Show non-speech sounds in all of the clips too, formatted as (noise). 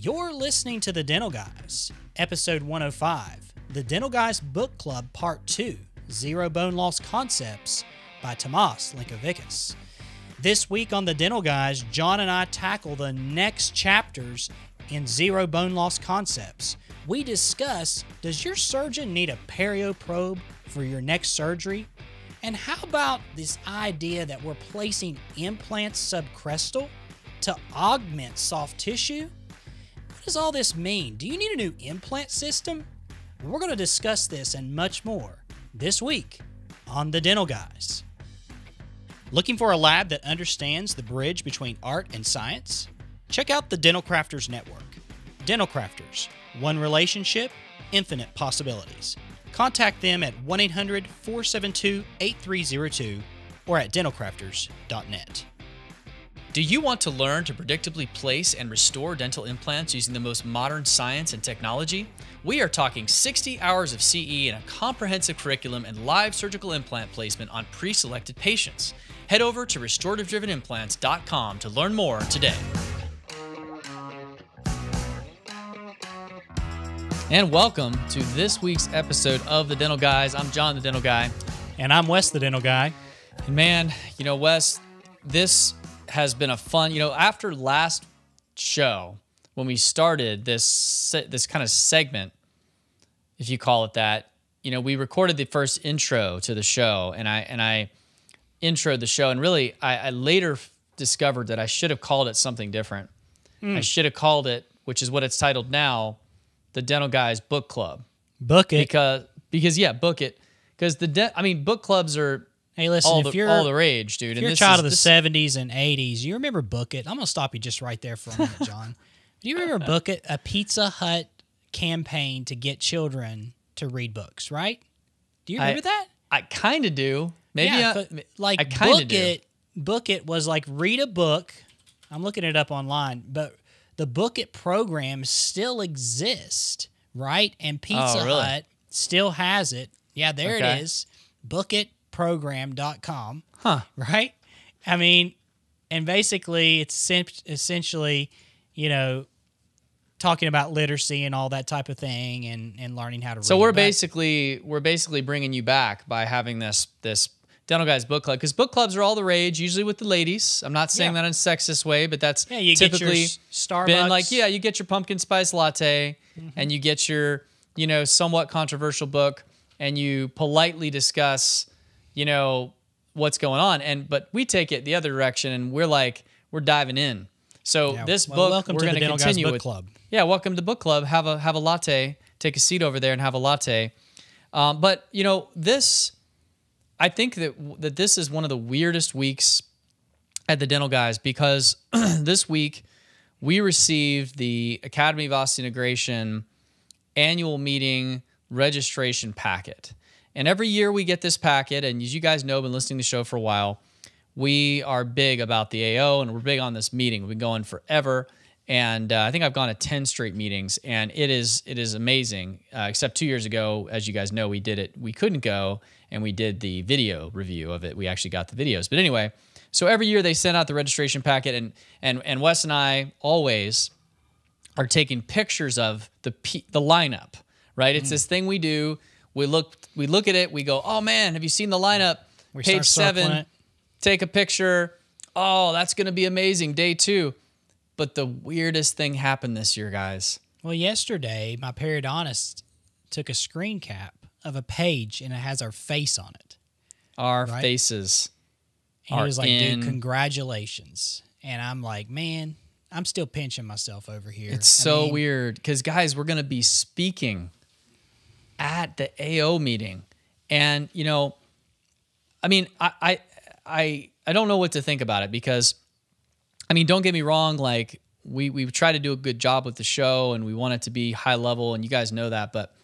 You're listening to The Dental Guys, episode 105, The Dental Guys Book Club Part 2 Zero Bone Loss Concepts by Tomas Linkevicius. This week on The Dental Guys, John and I tackle the next chapters in Zero Bone Loss Concepts. We discuss Does your surgeon need a perio probe for your next surgery? And how about this idea that we're placing implants subcrestal to augment soft tissue? Does all this mean? Do you need a new implant system? We're going to discuss this and much more this week on The Dental Guys. Looking for a lab that understands the bridge between art and science? Check out the Dental Crafters Network. Dental Crafters, one relationship, infinite possibilities. Contact them at 1 800 472 8302 or at dentalcrafters.net. Do you want to learn to predictably place and restore dental implants using the most modern science and technology? We are talking 60 hours of CE and a comprehensive curriculum and live surgical implant placement on pre selected patients. Head over to restorativedrivenimplants.com to learn more today. And welcome to this week's episode of The Dental Guys. I'm John, the Dental Guy. And I'm Wes, the dental guy. And man, you know, Wes, this has been a fun, you know, after last show, when we started this this kind of segment, if you call it that, you know, we recorded the first intro to the show and I and I introed the show and really I, I later discovered that I should have called it something different. Hmm. I should have called it, which is what it's titled now, the Dental Guys Book Club. Book it. Because because yeah, book it. Because the de- I mean book clubs are hey, listen, all if the you're, all the rage, dude. if you're a this child is- of the this- 70s and 80s, you remember Book It. I'm going to stop you just right there for a minute, (laughs) John. Do you remember Book It? A Pizza Hut campaign to get children to read books, right? Do you I- remember that? I kind of do. Maybe yeah, I, like I kinda book do. it. Book it was like read a book. I'm looking it up online, but the book it program still exists, right? And oh, Pizza Oh, really? Hut still has it. Yeah, there Okay. it is. Bookitprogram.com. Huh. Right? I mean, and basically it's essentially, you know, talking about literacy and all that type of thing and and learning how to So read. we're basically we're basically bringing you back by having this this dental guys book club because book clubs are all the rage usually with the ladies. I'm not saying Yeah. that in a sexist way, but that's yeah, you typically Starbucks. been like yeah, you get your pumpkin spice latte Mm-hmm. and you get your you know somewhat controversial book and you politely discuss you know what's going on and but we take it the other direction and we're like we're diving in. So Yeah. this Well, book welcome we're to going to Dental Guys continue Book with Club. yeah, welcome to the book club. Have a have a latte. Take a seat over there and have a latte. Um, but you know this, I think that that this is one of the weirdest weeks at the Dental Guys because (clears throat) this week we received the Academy of Osseointegration annual meeting registration packet. And every year we get this packet, and as you guys know, been listening to the show for a while, we are big about the AO and we're big on this meeting. We've been going forever. And uh, I think I've gone to 10 straight meetings and it is it is amazing. Uh, except two years ago, as you guys know, we did it. We couldn't go and we did the video review of it. We actually got the videos. But anyway, so every year they send out the registration packet and and and Wes and I always are taking pictures of the the lineup, right? Mm. It's this thing we do. We look we look at it. We go, oh man, have you seen the lineup? We Page seven. Take a picture. Oh, that's gonna be amazing. Day two. But the weirdest thing happened this year, guys. Well, yesterday my periodontist took a screen cap of a page and it has our face on it. Our Right. faces. And he was like, in- dude, congratulations. And I'm like, man, I'm still pinching myself over here. It's I so mean, weird because guys, we're gonna be speaking at the AO meeting, and you know, I mean, I I I, I don't know what to think about it because, I mean, don't get me wrong, like we we try to do a good job with the show and we want it to be high level, and you guys know that, but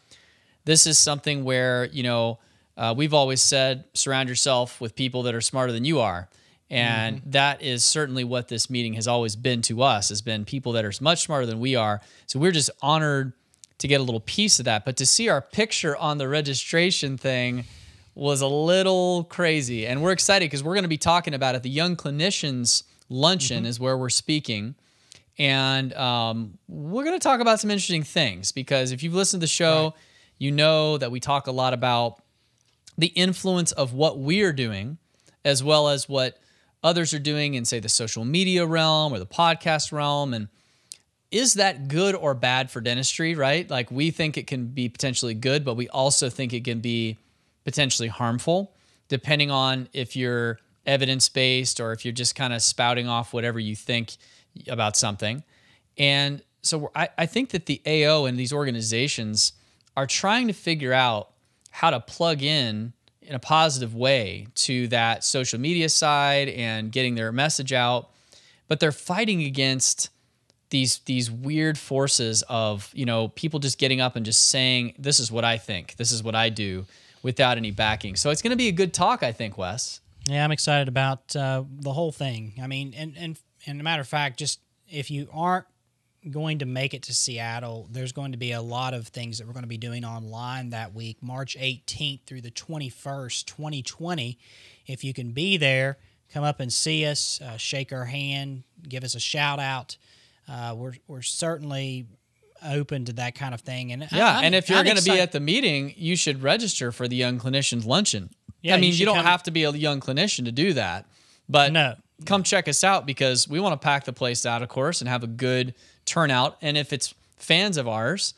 this is something where you know uh, we've always said surround yourself with people that are smarter than you are. And that is certainly what this meeting has always been to us has been people that are much smarter than we are. So we're just honored to get a little piece of that but to see our picture on the registration thing was a little crazy and we're excited because we're going to be talking about it the young clinicians luncheon is where we're speaking And um, we're going to talk about some interesting things because if you've listened to the show, right. you know that we talk a lot about the influence of what we're doing as well as what others are doing in, say, the social media realm or the podcast realm. And is that good or bad for dentistry, right? Like we think it can be potentially good, but we also think it can be potentially harmful, depending on if you're evidence based or if you're just kind of spouting off whatever you think about something. And so I, I think that the AO and these organizations are trying to figure out how to plug in in a positive way to that social media side and getting their message out. But they're fighting against these these weird forces of you know people just getting up and just saying this is what I think, this is what I do, without any backing. So it's going to be a good talk, I think, Wes. Yeah, I'm excited about uh, the whole thing. I mean, and and and a matter of fact, just if you aren't going to make it to Seattle, there's going to be a lot of things that we're going to be doing online that week, March 18th through the 21st, 2020. If you can be there, come up and see us, uh, shake our hand, give us a shout out. Uh, we're we're certainly open to that kind of thing. And yeah, I'm, and if you're going to be at the meeting, you should register for the Young Clinicians Luncheon. Yeah, I mean, you, you don't have to be a young clinician to do that, but no. come check us out because we want to pack the place out, of course, and have a good turnout. And if it's fans of ours,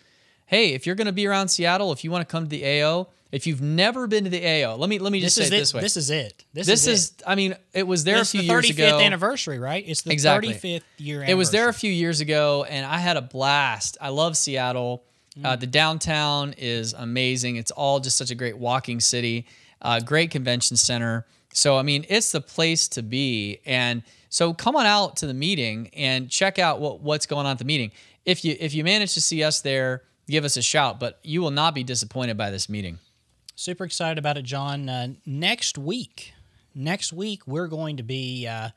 hey, if you're going to be around Seattle, if you want to come to the AO, if you've never been to the AO, let me let me just this say it this way. This is it. This, this is, is I mean, it was there a few the years ago. 35th anniversary, right? It's the exactly. 35th year. It was there a few years ago, and I had a blast. I love Seattle. Uh, the downtown is amazing. It's all just such a great walking city, uh, great convention center. So, I mean, it's the place to be. And so come on out to the meeting and check out what, what's going on at the meeting. If you if you manage to see us there, give us a shout, but you will not be disappointed by this meeting. Super excited about it, John. Uh, next week, next week we're going to be, uh,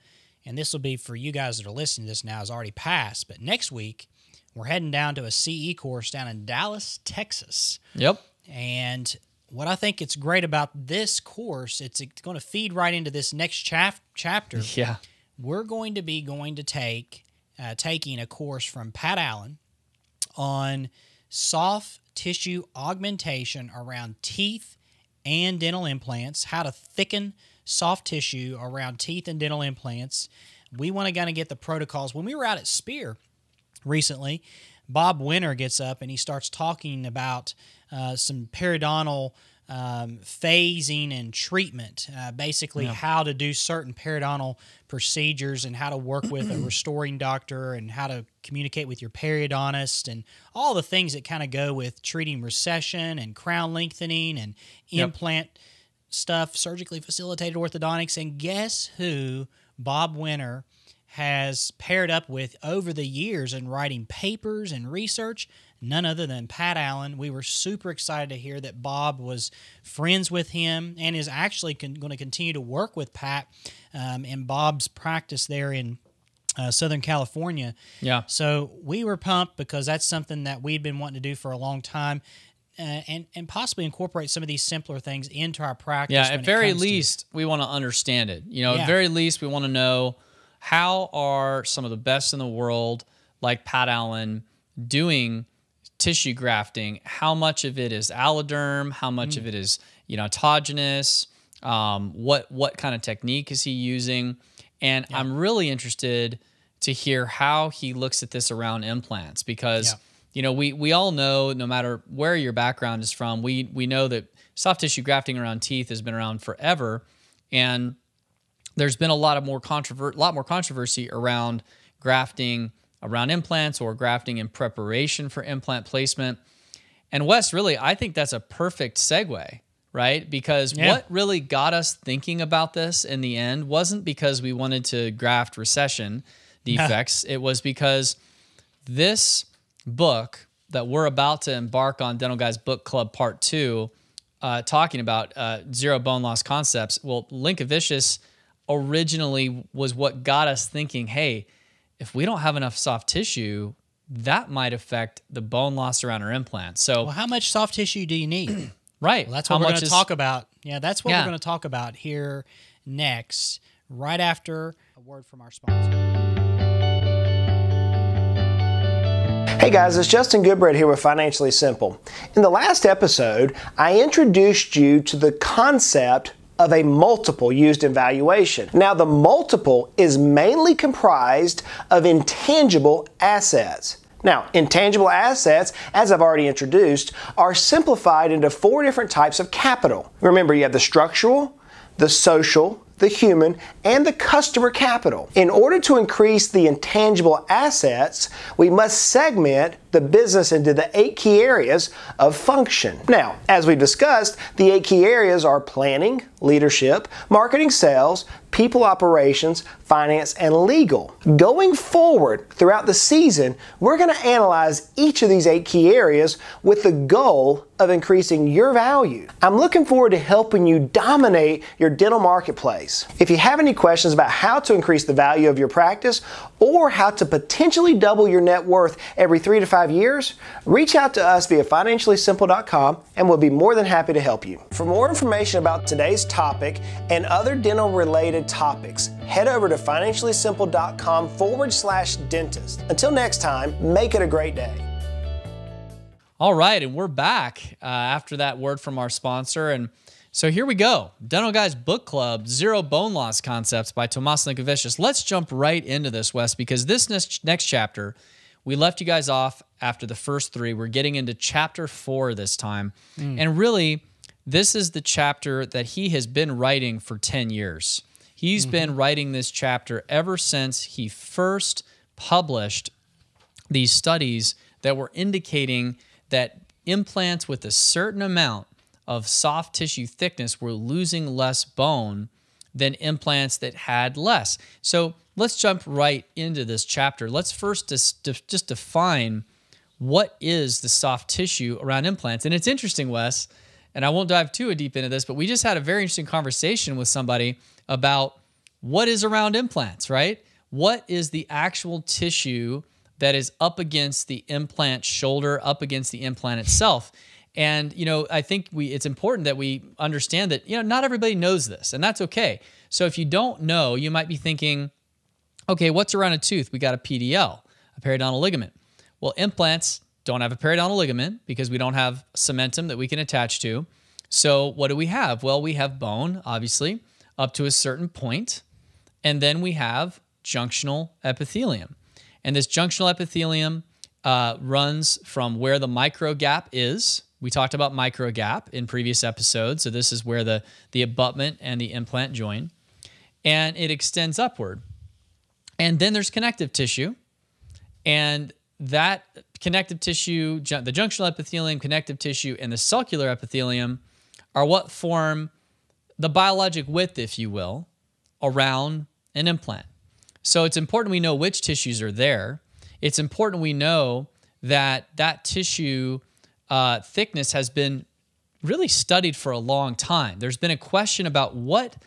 and this will be for you guys that are listening to this now, has already passed, but next week we're heading down to a CE course down in Dallas, Texas. Yep. And what I think it's great about this course, it's, it's going to feed right into this next chap- chapter. (laughs) Yeah. We're going to be going to take uh, taking a course from Pat Allen on soft tissue augmentation around teeth and dental implants, how to thicken soft tissue around teeth and dental implants. We want to kind of get the protocols. When we were out at Spear, recently, Bob Winter gets up and he starts talking about uh, some periodontal um, phasing and treatment, uh, basically yeah. how to do certain periodontal procedures and how to work with a (clears throat) restoring doctor and how to communicate with your periodontist and all the things that kind of go with treating recession and crown lengthening and yep. implant stuff, surgically facilitated orthodontics. And guess who Bob Winter has paired up with over the years in writing papers and research, none other than Pat Allen. We were super excited to hear that Bob was friends with him and is actually con- going to continue to work with Pat um, in Bob's practice there in uh, Southern California. Yeah. So we were pumped because that's something that we'd been wanting to do for a long time. Uh, and and possibly incorporate some of these simpler things into our practice. Yeah, at very least, we want to understand it. You know, yeah. at very least, we want to know how are some of the best in the world, like Pat Allen, doing tissue grafting? How much of it is alloderm? How much mm. of it is you know autogenous? Um, what what kind of technique is he using? And yeah. I'm really interested to hear how he looks at this around implants because yeah. you know we we all know no matter where your background is from, we we know that soft tissue grafting around teeth has been around forever, and there's been a lot of more controvert, a lot more controversy around grafting around implants or grafting in preparation for implant placement. And Wes, really, I think that's a perfect segue, right? Because yeah. what really got us thinking about this in the end wasn't because we wanted to graft recession (laughs) defects. it was because this book that we're about to embark on, Dental Guys Book Club Part Two, uh, talking about uh, zero bone loss concepts. Well, Linkevicius originally was what got us thinking, hey, if we don't have enough soft tissue, that might affect the bone loss around our implants. So, well, how much soft tissue do you need? (clears throat) right. Well, that's what how we're going to talk about. Yeah, that's what yeah. we're going to talk about here next, right after a word from our sponsor. Hey guys, it's Justin Goodbread here with Financially Simple. In the last episode, I introduced you to the concept of a multiple used in valuation. Now, the multiple is mainly comprised of intangible assets. Now, intangible assets, as I've already introduced, are simplified into four different types of capital. Remember, you have the structural, the social, the human, and the customer capital. In order to increase the intangible assets, we must segment the business into the eight key areas of function. Now, as we discussed, the eight key areas are planning, leadership, marketing, sales, people operations, finance, and legal. Going forward throughout the season, we're going to analyze each of these eight key areas with the goal of increasing your value. I'm looking forward to helping you dominate your dental marketplace. If you have any questions about how to increase the value of your practice or how to potentially double your net worth every three to five years, reach out to us via financiallysimple.com and we'll be more than happy to help you. For more information about today's topic and other dental related topics, head over to financiallysimple.com forward slash dentist. Until next time, make it a great day. All right, and we're back uh, after that word from our sponsor. And so here we go Dental Guys Book Club Zero Bone Loss Concepts by Tomas Linkevicius. Let's jump right into this, Wes, because this next, next chapter, we left you guys off after the first three. We're getting into chapter four this time. Mm. And really, this is the chapter that he has been writing for 10 years. He's mm-hmm. been writing this chapter ever since he first published these studies that were indicating that implants with a certain amount of soft tissue thickness were losing less bone than implants that had less. So let's jump right into this chapter. Let's first just define what is the soft tissue around implants. And it's interesting, Wes, and I won't dive too deep into this, but we just had a very interesting conversation with somebody about what is around implants, right? What is the actual tissue that is up against the implant shoulder, up against the implant itself. And you know, I think we it's important that we understand that you know not everybody knows this, and that's okay. So if you don't know, you might be thinking, okay, what's around a tooth? We got a PDL, a periodontal ligament. Well, implants don't have a periodontal ligament because we don't have cementum that we can attach to. So what do we have? Well, we have bone, obviously, up to a certain point, and then we have junctional epithelium. And this junctional epithelium uh, runs from where the microgap is. We talked about microgap in previous episodes. So this is where the, the abutment and the implant join. And it extends upward. And then there's connective tissue. And that connective tissue, the junctional epithelium, connective tissue, and the sulcular epithelium are what form the biologic width, if you will, around an implant. So it's important we know which tissues are there. It's important we know that that tissue uh, thickness has been really studied for a long time. There's been a question about what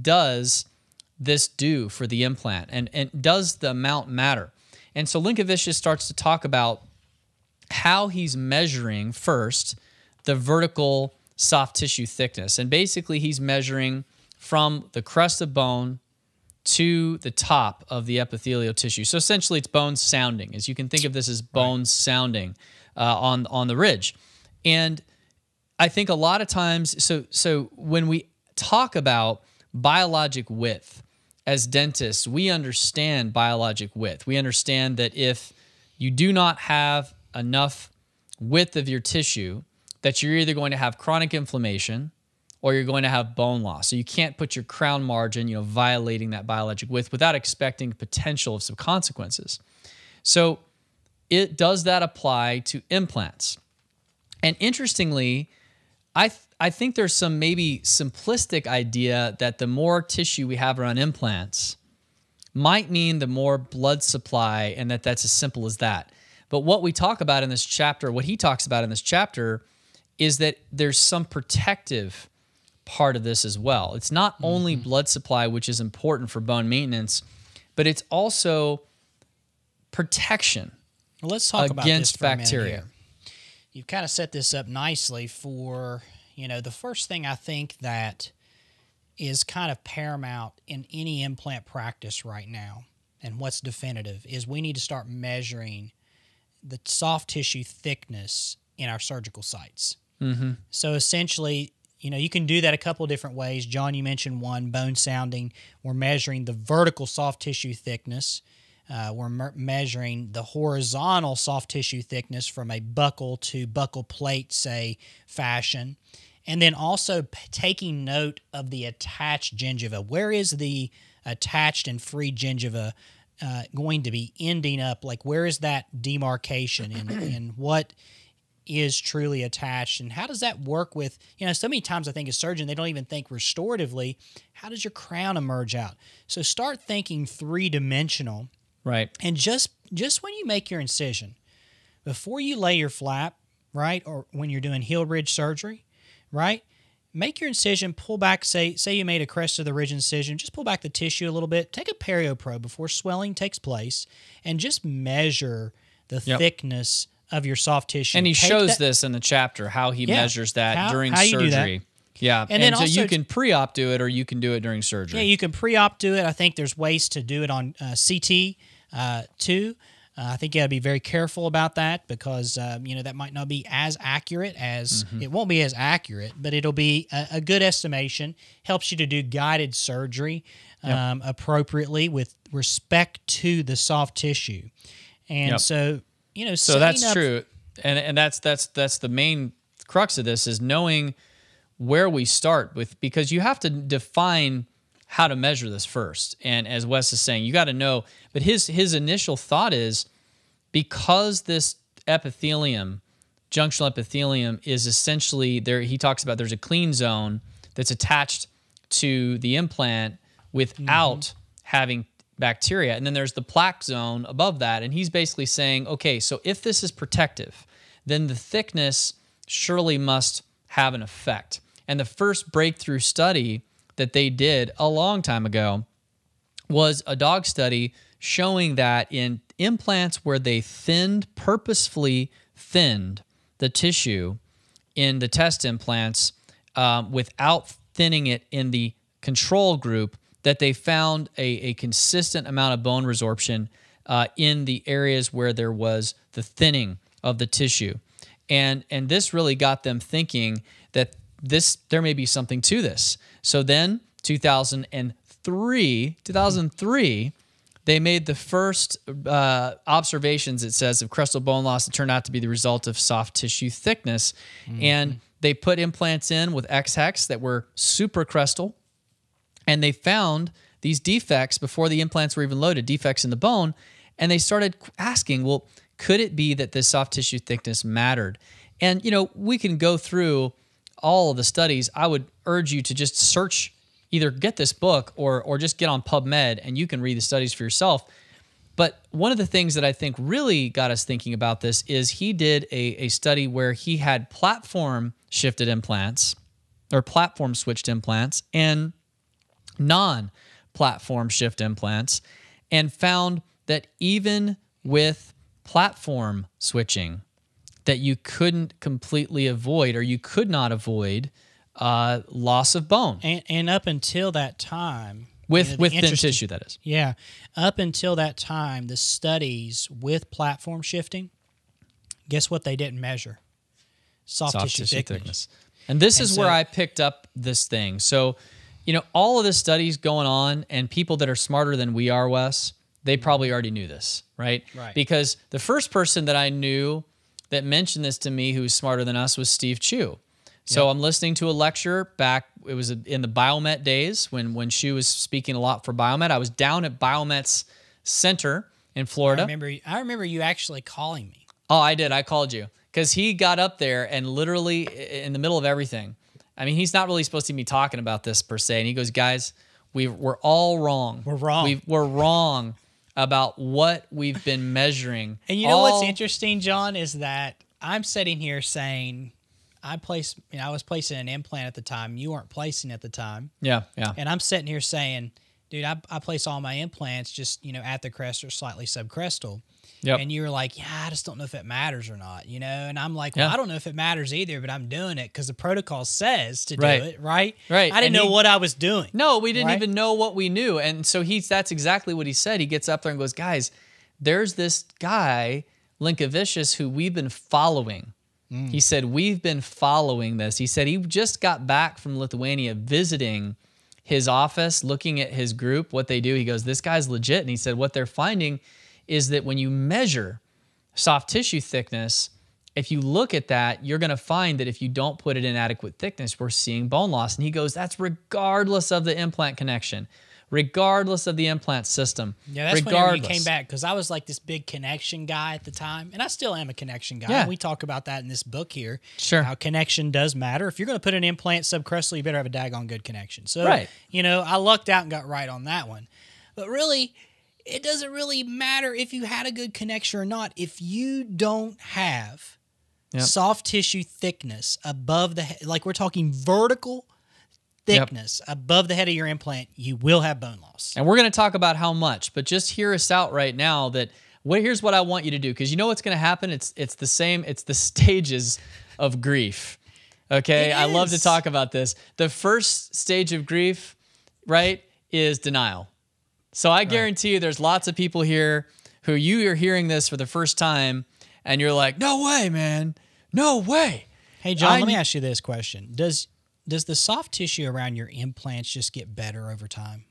does this do for the implant and, and does the amount matter? And so Linkevicius starts to talk about how he's measuring first the vertical soft tissue thickness. And basically, he's measuring from the crest of bone to the top of the epithelial tissue. So essentially, it's bone sounding. As you can think of this as bone right. sounding uh, on on the ridge, and I think a lot of times, so so when we talk about biologic width as dentists, we understand biologic width. We understand that if you do not have enough width of your tissue, that you're either going to have chronic inflammation or you're going to have bone loss. So you can't put your crown margin, you know, violating that biologic width without expecting potential of some consequences. So it does that apply to implants. And interestingly, I I think there's some maybe simplistic idea that the more tissue we have around implants might mean the more blood supply and that that's as simple as that. But what we talk about in this chapter, what he talks about in this chapter is that there's some protective part of this as well. It's not mm-hmm. only blood supply, which is important for bone maintenance, but it's also protection. Well, let's talk against bacteria. You've kind of set this up nicely for, you know, the first thing I think that is kind of paramount in any implant practice right now and what's definitive is we need to start measuring the soft tissue thickness in our surgical sites. Mm-hmm. So essentially, you know, you can do that a couple different ways. John, you mentioned one bone sounding. We're measuring the vertical soft tissue thickness. Uh, we're me- measuring the horizontal soft tissue thickness from a buccal to buccal plate, say, fashion. And then also p- taking note of the attached gingiva. Where is the attached and free gingiva uh, going to be ending up? Like, where is that demarcation and, (clears throat) and what is truly attached? And how does that work with, you know, so many times I think a surgeon, they don't even think restoratively. How does your crown emerge out? So start thinking three dimensional Right. and just just when you make your incision, before you lay your flap, right, or when you're doing heel ridge surgery, right, make your incision, pull back. Say say you made a crest of the ridge incision, just pull back the tissue a little bit. Take a perio probe before swelling takes place, and just measure the Yep. thickness of your soft tissue. And he Take shows that- this in the chapter how he Yeah. measures that How- during how you do that. surgery. Yeah. And, And then so you can pre-op do it or you can do it during surgery. Yeah, you can pre-op do it. I think there's ways to do it on uh, CT uh, too. Uh, I think you got to be very careful about that because um, you know that might not be as accurate as Mm-hmm. it won't be as accurate, but it'll be a, a good estimation. Helps you to do guided surgery um, appropriately with respect to the soft tissue, and Yep. so you know. So that's up- true, and and that's that's that's the main crux of this is knowing where we start with because you have to define how to measure this first. And as Wes is saying, you got to know. But his his initial thought is because this epithelium, junctional epithelium, is essentially there. He talks about there's a clean zone that's attached to the implant without mm-hmm. having bacteria. And then there's the plaque zone above that. And he's basically saying, okay, so if this is protective, then the thickness surely must have an effect. And the first breakthrough study that they did a long time ago was a dog study showing that in implants where they thinned, purposefully thinned the tissue in the test implants um, without thinning it in the control group, that they found a, a consistent amount of bone resorption uh, in the areas where there was the thinning of the tissue. And, and this really got them thinking that this there may be something to this. So then 2003, 2003, they made the first uh, observations, it says, of crestal bone loss that turned out to be the result of soft tissue thickness. And they put implants in with X-Hex that were super crestal. And they found these defects before the implants were even loaded, defects in the bone. And they started asking, well, could it be that this soft tissue thickness mattered? And, you know, we can go through all of the studies. I would urge you to just search, either get this book or, or just get on PubMed and you can read the studies for yourself. But one of the things that I think really got us thinking about this is he did a, a study where he had platform shifted implants or platform switched implants and non platform shift implants and found that even with platform switching that you couldn't completely avoid or you could not avoid uh, loss of bone And, and up until that time, with you know, with thin tissue that is Yeah. Up until that time, the studies with platform shifting, guess what they didn't measure? Soft, soft tissue, tissue thickness. thickness. And this And is so- where I picked up this thing. So, you know, all of the studies going on, and people that are smarter than we are, Wes, they probably already knew this, right? Right. Because the first person that I knew that mentioned this to me who's smarter than us was Steve Chu. So I'm listening to a lecture back. It was in the Biomet days when when Chu was speaking a lot for Biomet. I was down at Biomet's center in Florida. I remember, I remember you actually calling me. Oh, I did. I called you because he got up there and literally in the middle of everything. I mean, he's not really supposed to be talking about this per se. And he goes, guys, we we're all wrong. We're wrong. we we're wrong about what we've been measuring. And you know what's interesting, John, is that I'm sitting here saying I place, you know, I was placing an implant at the time. You weren't placing at the time, Yeah, yeah. and I'm sitting here saying, dude, I, I place all my implants just you know at the crest or slightly subcrestal. Yep. And you were like, yeah, I just don't know if it matters or not, you know. And I'm like, well, Yeah. I don't know if it matters either, but I'm doing it because the protocol says to Right. do it, right? Right. I didn't And know he- what I was doing. No, we didn't Right? even know what we knew. And so he's that's exactly what he said. He gets up there and goes, "Guys, there's this guy Linkevicius, who we've been following. Mm. He said, We've been following this. He said he just got back from Lithuania visiting his office, looking at his group, what they do. He goes, This guy's legit. And he said, What they're finding is that when you measure soft tissue thickness, if you look at that, you're going to find that if you don't put it in adequate thickness, we're seeing bone loss. And he goes, That's regardless of the implant connection, regardless of the implant system. Yeah, that's whenever you came back because I was like this big connection guy at the time, and I still am a connection guy. Yeah. We talk about that in this book here. Sure. how connection does matter. If you're going to put an implant subcrestally, you better have a daggone good connection. So, Right. you know, I lucked out and got right on that one. But really, it doesn't really matter if you had a good connection or not. If you don't have Yep. soft tissue thickness above the he- like we're talking vertical thickness above the head of your implant, you will have bone loss. And we're going to talk about how much, but just hear us out right now that what here's what I want you to do because you know what's going to happen it's it's the same it's the (laughs) stages of grief. Okay? I love to talk about this. The first stage of grief, right, is denial. So I guarantee you there's lots of people here who you are hearing this for the first time and you're like, "No way, man. No way." Hey John, I let me ask you this question: Does does the soft tissue around your implants just get better over time?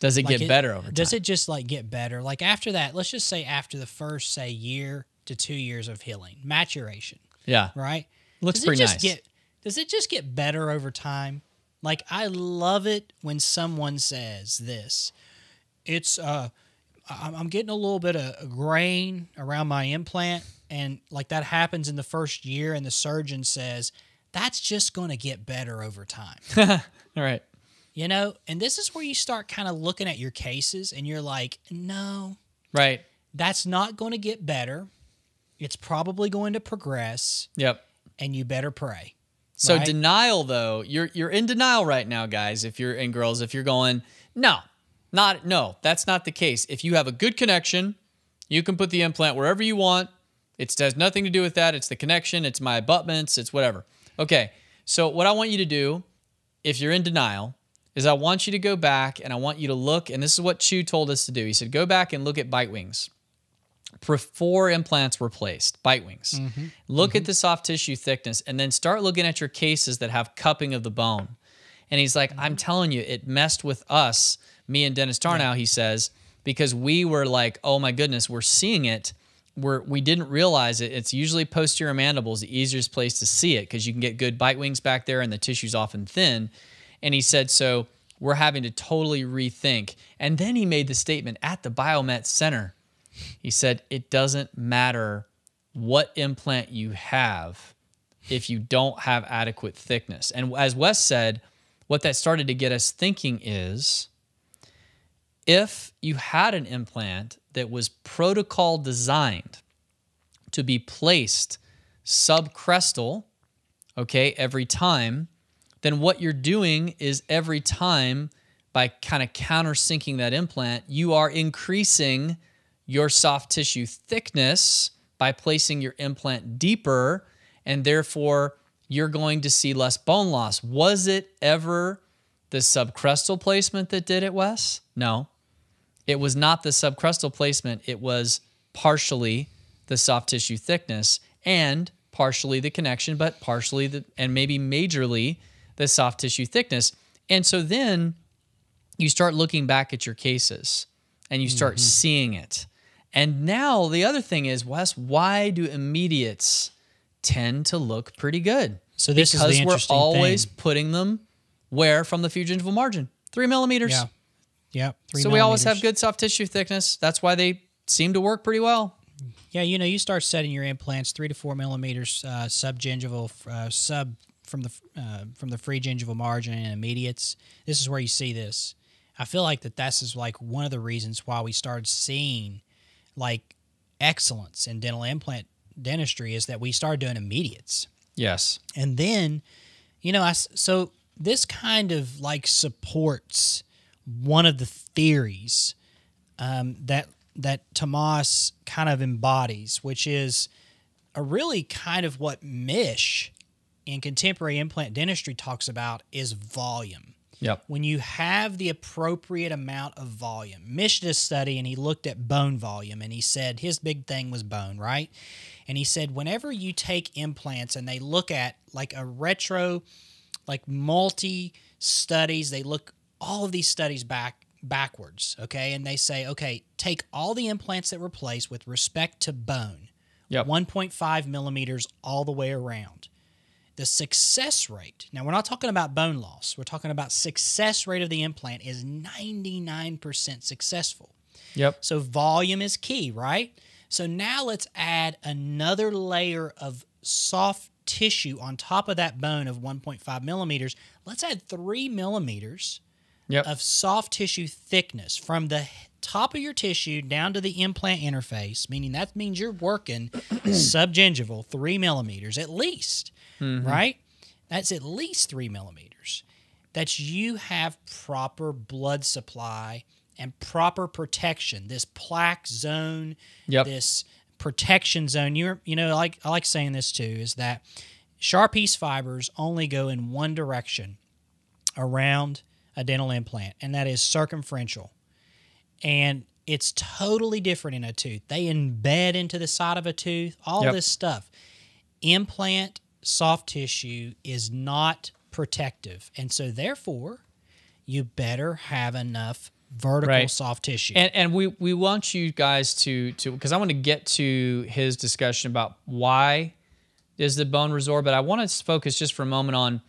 Does it Like get better over time? Does it just like get better? Like after that, let's just say after the first say year to two years of healing, maturation, yeah. right? Looks does pretty it just nice. Get, does it just get better over time? Like I love it when someone says this. It's uh, I'm I'm getting a little bit of grain around my implant, and like that happens in the first year, and the surgeon says that's just going to get better over time. (laughs) All right. You know, and this is where you start kind of looking at your cases, and you're like, no, Right. that's not going to get better. It's probably going to progress, Yep. and you better pray. So right? denial though, you're you're in denial right now, guys. If you're and girls, if you're going, no, not no, that's not the case. If you have a good connection, you can put the implant wherever you want. It has nothing to do with that. It's the connection. It's my abutments. It's whatever. Okay. So what I want you to do, if you're in denial, is I want you to go back and I want you to look. And this is what Chu told us to do. He said, go back and look at bite wings before implants were placed, bite wings. Mm-hmm. Look at mm-hmm. the soft tissue thickness and then start looking at your cases that have cupping of the bone. And he's like, mm-hmm. I'm telling you, it messed with us, me and Dennis Tarnow, he says, because we were like, oh my goodness, we're seeing it. We're, we didn't realize it. It's usually posterior mandible is the easiest place to see it because you can get good bite wings back there and the tissue's often thin. And he said, so we're having to totally rethink. And then he made the statement at the Biomet Center. He said, it doesn't matter what implant you have if you don't have adequate thickness. And as Wes said, what that started to get us thinking is if you had an implant that was protocol designed to be placed subcrestal, okay, every time, then what you're doing is every time by kind of countersinking that implant, you are increasing your soft tissue thickness by placing your implant deeper, and therefore you're going to see less bone loss. Was it ever the subcrestal placement that did it, Wes? No. It was not the subcrestal placement, it was partially the soft tissue thickness and partially the connection, but partially the and maybe majorly the soft tissue thickness. And so then you start looking back at your cases and you start mm-hmm. seeing it. And now the other thing is, Wes, why do immediates tend to look pretty good? So this is the because we're always thing. putting them where from the free gingival margin, three millimeters. Yeah. Three so we always have good soft tissue thickness. That's why they seem to work pretty well. Yeah, you know, you start setting your implants three to four millimeters uh, subgingival, uh, sub from the uh, from the free gingival margin and immediates. This is where you see this. I feel like that this is like one of the reasons why we started seeing like excellence in dental implant dentistry is that we started doing immediates. Yes. And then, you know, I so this kind of like supports one of the theories um, that that Tomas kind of embodies, which is a really kind of what Misch in contemporary implant dentistry talks about is volume. Yep. when you have the appropriate amount of volume. Misch did a study and he looked at bone volume and he said his big thing was bone, right? And he said whenever you take implants and they look at like a retro, like multi studies, they look all of these studies back backwards, okay? And they say, okay, take all the implants that were placed with respect to bone, Yep. 1.5 millimeters all the way around the success rate now we're not talking about bone loss we're talking about success rate of the implant is 99% successful Yep. so volume is key right so now let's add another layer of soft tissue on top of that bone of 1.5 millimeters let's add 3 millimeters Yep. of soft tissue thickness from the top of your tissue down to the implant interface, meaning that means you're working (clears throat) subgingival three millimeters at least, mm-hmm. right? That's at least three millimeters. That's you have proper blood supply and proper protection. This plaque zone, Yep. this protection zone. You're, you know, like I like saying this too, is that Sharpey's fibers only go in one direction around a dental implant, and that is circumferential. And it's totally different in a tooth. They embed into the side of a tooth, all Yep. this stuff. Implant soft tissue is not protective. And so, therefore, you better have enough vertical Right. soft tissue. And and we we want you guys to to because I want to get to his discussion about why is the bone resorb, but I want to focus just for a moment on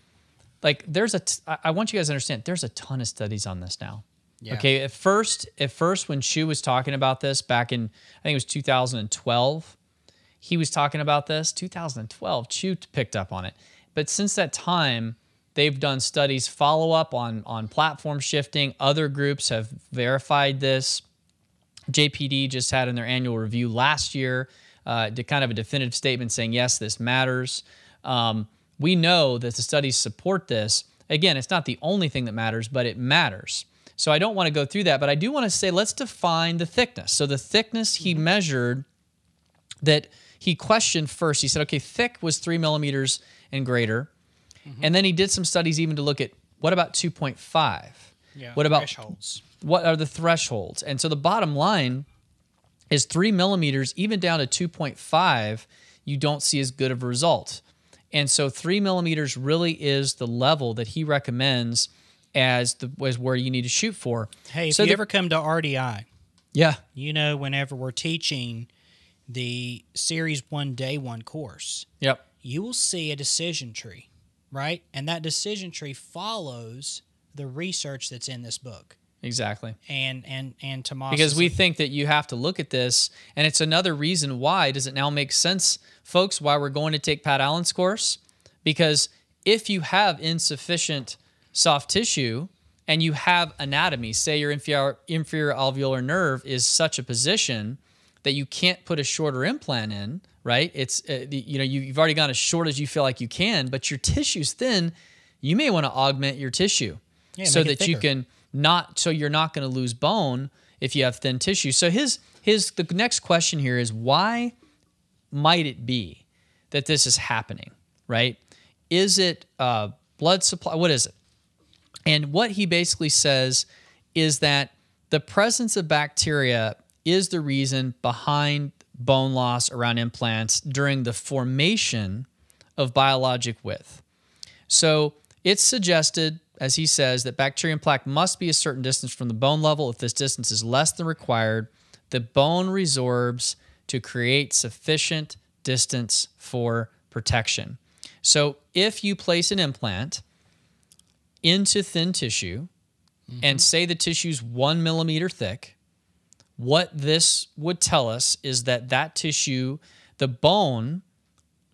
like there's a t- I want you guys to understand there's a ton of studies on this now. Yeah. Okay, at first at first when Chu was talking about this back in I think it was 2012, he was talking about this 2012. Chu picked up on it, but since that time they've done studies follow up on on platform shifting. Other groups have verified this. JPD just had in their annual review last year uh, did kind of a definitive statement saying yes, this matters. Um, we know that the studies support this. Again, it's not the only thing that matters, but it matters. So I don't want to go through that, but I do want to say let's define the thickness. So the thickness he mm-hmm. measured that he questioned first. He said, okay, thick was three millimeters and greater. Mm-hmm. And then he did some studies even to look at what about 2.5? yeah, what about thresholds? what are the thresholds? And so the bottom line is three millimeters, even down to 2.5, you don't see as good of a result. And so three millimeters really is the level that he recommends as the as where you need to shoot for. Hey, if so you the- ever come to RDI, yeah, you know, whenever we're teaching the Series 1 Day 1 course, yep, you will see a decision tree, right? And that decision tree follows the research that's in this book. Exactly. And and and Tomas because we think that you have to look at this and it's another reason why does it now make sense folks why we're going to take pat allen's course? Because if you have insufficient soft tissue and you have anatomy say your inferior, inferior alveolar nerve is such a position that you can't put a shorter implant in right? It's uh, you know you, you've already gone as short as you feel like you can but your tissue's thin you may want to augment your tissue Yeah, so that you can not so you're not going to lose bone if you have thin tissue. So his his the next question here is why might it be that this is happening, right? Is it uh, blood supply? What is it? And what he basically says is that the presence of bacteria is the reason behind bone loss around implants during the formation of biologic width. So it's suggested, as he says, that bacteria and plaque must be a certain distance from the bone level. If this distance is less than required, the bone resorbs to create sufficient distance for protection. So if you place an implant into thin tissue and mm-hmm. say the tissue's one millimeter thick, what this would tell us is that that tissue, the bone,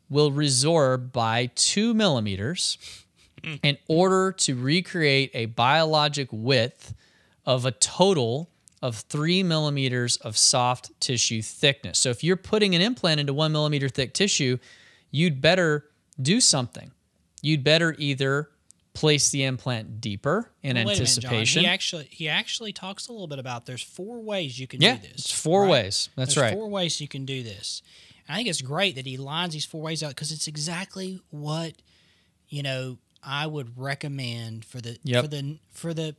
will resorb by two millimeters Mm. in order to recreate a biologic width of a total of three millimeters of soft tissue thickness. So if you're putting an implant into one millimeter thick tissue, you'd better do something. You'd better either place the implant deeper in Wait a minute, anticipation. He actually he actually talks a little bit about there's four ways you can yeah, do this. it's four right? ways. That's There's right. Four ways you can do this. And I think it's great that he lines these four ways out because it's exactly what you know I would recommend for the Yep. for the for the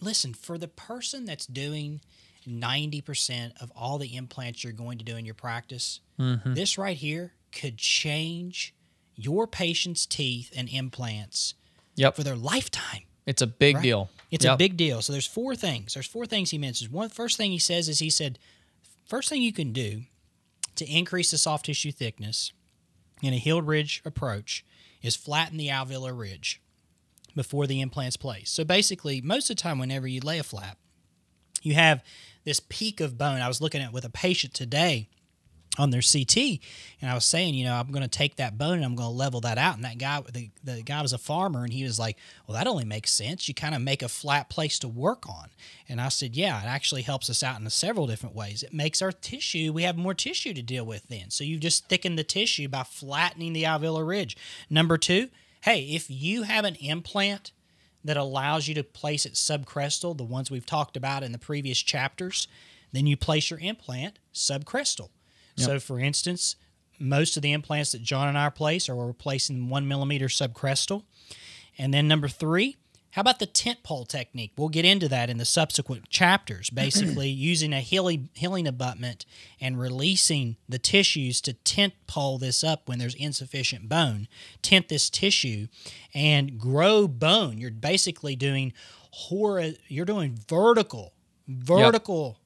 listen for the person that's doing ninety percent of all the implants you're going to do in your practice. Mm-hmm. This right here could change your patient's teeth and implants Yep. for their lifetime. It's a big Right. deal. It's a big deal. So there's four things. There's four things he mentions. One first thing he says is he said, first thing you can do to increase the soft tissue thickness in a healed ridge approach is flatten the alveolar ridge before the implant's placed. So basically, most of the time, whenever you lay a flap, you have this peak of bone. I was looking at with a patient today on their CT, and I was saying, you know, I'm going to take that bone and I'm going to level that out. And that guy, the, the guy was a farmer, and he was like, "Well, that only makes sense. You kind of make a flat place to work on." And I said, "Yeah, it actually helps us out in several different ways. It makes our tissue. We have more tissue to deal with then. So you just thicken the tissue by flattening the alveolar ridge. Number two, hey, if you have an implant." that allows you to place it subcrestal, the ones we've talked about in the previous chapters, then you place your implant subcrestal. So, for instance, most of the implants that John and I place are we're placing one millimeter subcrestal. And then number three, how about the tent pole technique? We'll get into that in the subsequent chapters. (clears throat) Basically, using a healing, healing abutment and releasing the tissues to tent pole this up when there's insufficient bone, tent this tissue, and grow bone. You're basically doing hor- You're doing vertical, vertical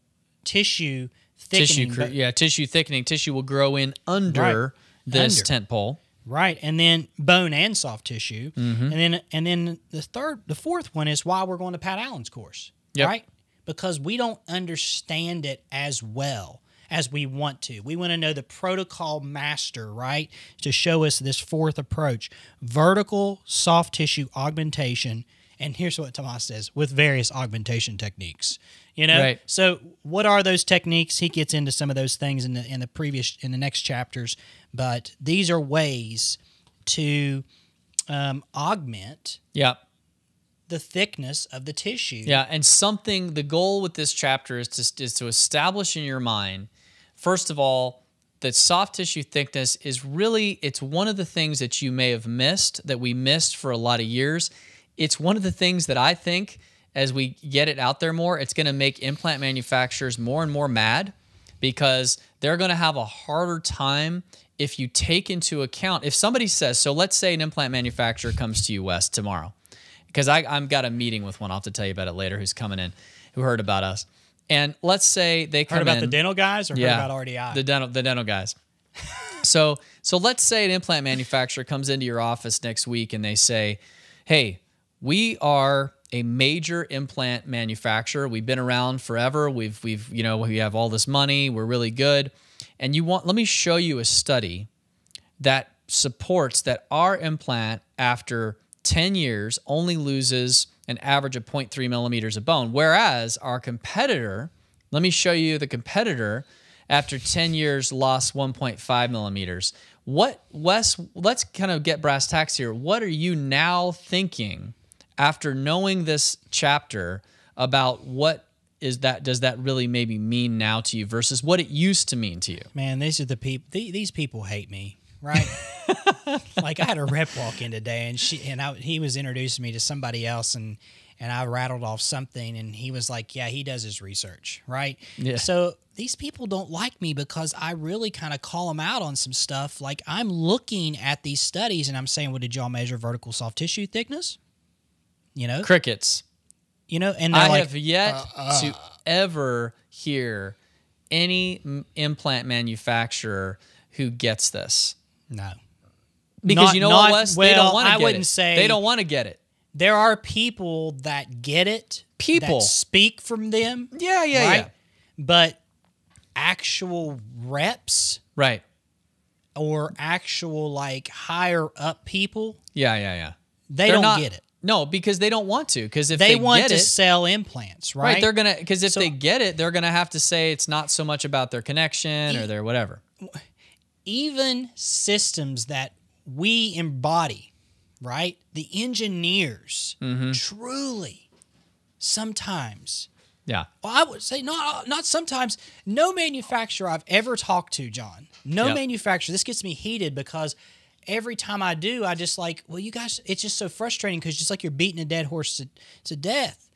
tissue tissue. But- yeah, tissue thickening. Tissue will grow in under Right. this Under. tent pole. Right, and then bone and soft tissue, Mm-hmm. and then and then the third, the fourth one is why we're going to Pat Allen's course, Yep. right? Because we don't understand it as well as we want to. We want to know the protocol master, right, to show us this fourth approach: vertical soft tissue augmentation. And here's what Tomas says: with various augmentation techniques. You know, Right. so what are those techniques? He gets into some of those things in the in the previous in the next chapters, but these are ways to um, augment Yeah. the thickness of the tissue. Yeah, and something the goal with this chapter is to is to establish in your mind first of all that soft tissue thickness is really it's one of the things that you may have missed that we missed for a lot of years. It's one of the things that I think as we get it out there more, it's going to make implant manufacturers more and more mad because they're going to have a harder time if you take into account if somebody says so let's say an implant manufacturer comes to you west tomorrow because I've got a meeting with one. I'll have to tell you about it later. Who's coming in? Who heard about us? And let's say they come Heard about in. the dental guys or heard about RDI? The dental the dental guys. (laughs) so so let's say an implant manufacturer comes into your office next week and they say, "Hey, we are a major implant manufacturer. We've been around forever. We've we've you know we have all this money. We're really good, and you want let me show you a study that supports that our implant after 10 years only loses an average of 0.3 millimeters of bone whereas our competitor let me show you the competitor after 10 years lost 1.5 millimeters what wes let's kind of get brass tacks here what are you now thinking after knowing this chapter about what is that does that really maybe mean now to you versus what it used to mean to you Man, these are the people. these people hate me, right? (laughs) like I had a rep walk in today, and she and I, he was introducing me to somebody else, and and I rattled off something, and he was like, "Yeah, he does his research, right?" Yeah. So these people don't like me because I really kind of call them out on some stuff. Like I'm looking at these studies, and I'm saying, "Well, did y'all measure vertical soft tissue thickness?" You know, crickets you know, and I like, have yet uh, to uh. ever hear any m- implant manufacturer who gets this. "No." Because Not- you know not- what, Wes? they well, don't want to I get wouldn't it. say- they don't want to get it. There are people that get it, People. that speak from them, Yeah, yeah, right? yeah. But actual reps Right. or actual like higher up people, Yeah, yeah, yeah. they They're don't not- get it. No, because they don't want to. Because if They, they, want get to it, sell implants, right? right? They're gonna because if So- they get it, they're gonna have to say it's not so much about their connection or their whatever. even systems that we embody, right? The engineers Mm-hmm. truly sometimes Yeah. Well, I would say not not sometimes. No manufacturer I've ever talked to, John. No Yep. manufacturer. This gets me heated because every time I do, I just like, well, you guys, it's just so frustrating because just like you're beating a dead horse to, to death.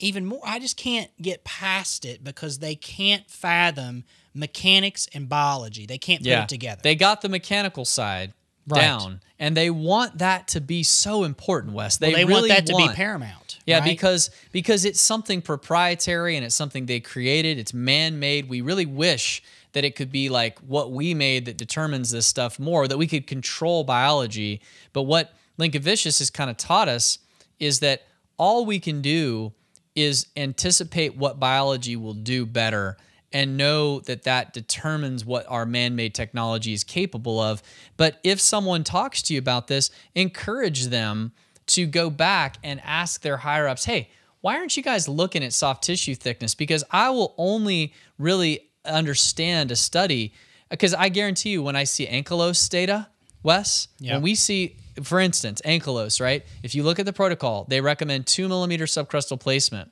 Even more, I just can't get past it because they can't fathom mechanics and biology. They can't put it together. They got the mechanical side Right. down, and they want that to be so important, Wes. They, Well, they really want that to want- be paramount. Yeah, right? because because it's something proprietary and it's something they created. It's man made. We really wish that it could be like what we made that determines this stuff more. That we could control biology. But what Linkevicius has kind of taught us is that all we can do is anticipate what biology will do better and know that that determines what our man-made technology is capable of but if someone talks to you about this encourage them to go back and ask their higher ups hey why aren't you guys looking at soft tissue thickness because i will only really understand a study because i guarantee you when i see Ankylos data wes Yeah. when we see for instance Ankylos right if you look at the protocol they recommend two millimeter subcrestal placement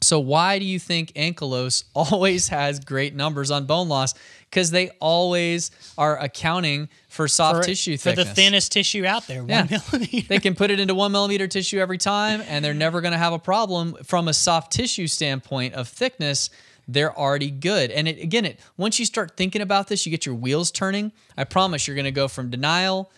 so why do you think Ankylos (laughs) always has great numbers on bone loss? Because they always are accounting for soft for, tissue for the thinnest tissue out there, Yeah. one millimeter. they can put it into one millimeter tissue every time, and they're never going to have a problem from a soft tissue standpoint of thickness. They're already good, and it, again, it once you start thinking about this, you get your wheels turning. I promise you're going to go from denial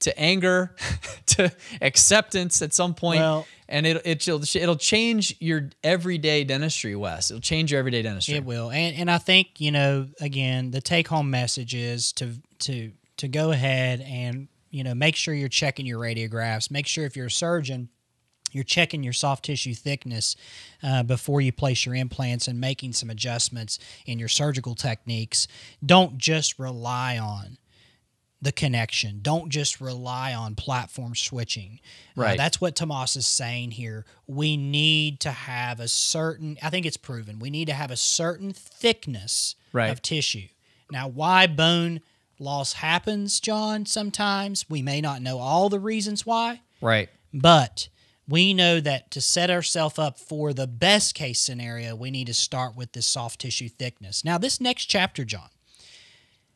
to anger (laughs) to acceptance at some point Well- and it, it'll it'll change your everyday dentistry, Wes. It'll change your everyday dentistry. It will, and and I think you know again the take home message is to to to go ahead and you know make sure you're checking your radiographs. Make sure if you're a surgeon, you're checking your soft tissue thickness uh, before you place your implants and making some adjustments in your surgical techniques. Don't just rely on the connection. Don't just rely on platform switching. Uh, Right. that's what Tomas is saying here. We need to have a certain, I think it's proven, we need to have a certain thickness Right. of tissue. Now, why bone loss happens, John, sometimes we may not know all the reasons why, Right. but we know that to set ourselves up for the best case scenario, we need to start with this soft tissue thickness. Now, this next chapter, John,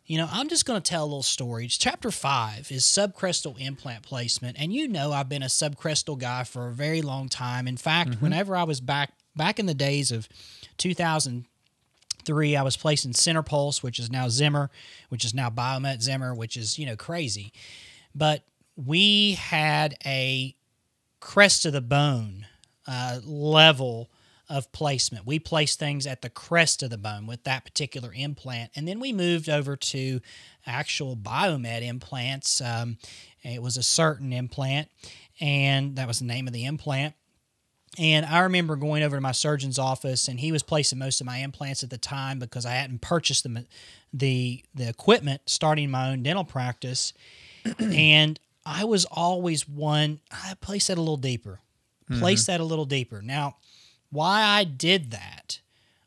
you know, I'm just going to tell a little story. Chapter five is subcrestal implant placement, and you know I've been a subcrestal guy for a very long time. In fact, mm-hmm. whenever I was back back in the days of 2003, I was placing Centerpulse, which is now Zimmer, which is now Biomet Zimmer, which is you know crazy. But we had a crest of the bone uh, level of placement. We placed things at the crest of the bone with that particular implant, and then we moved over to actual Biomet implants. Um, it was a certain implant, and that was the name of the implant. And I remember going over to my surgeon's office, and he was placing most of my implants at the time because I hadn't purchased the the the equipment, starting my own dental practice. (clears throat) and I was always one. I placed that a little deeper, place that a little deeper. Now, why I did that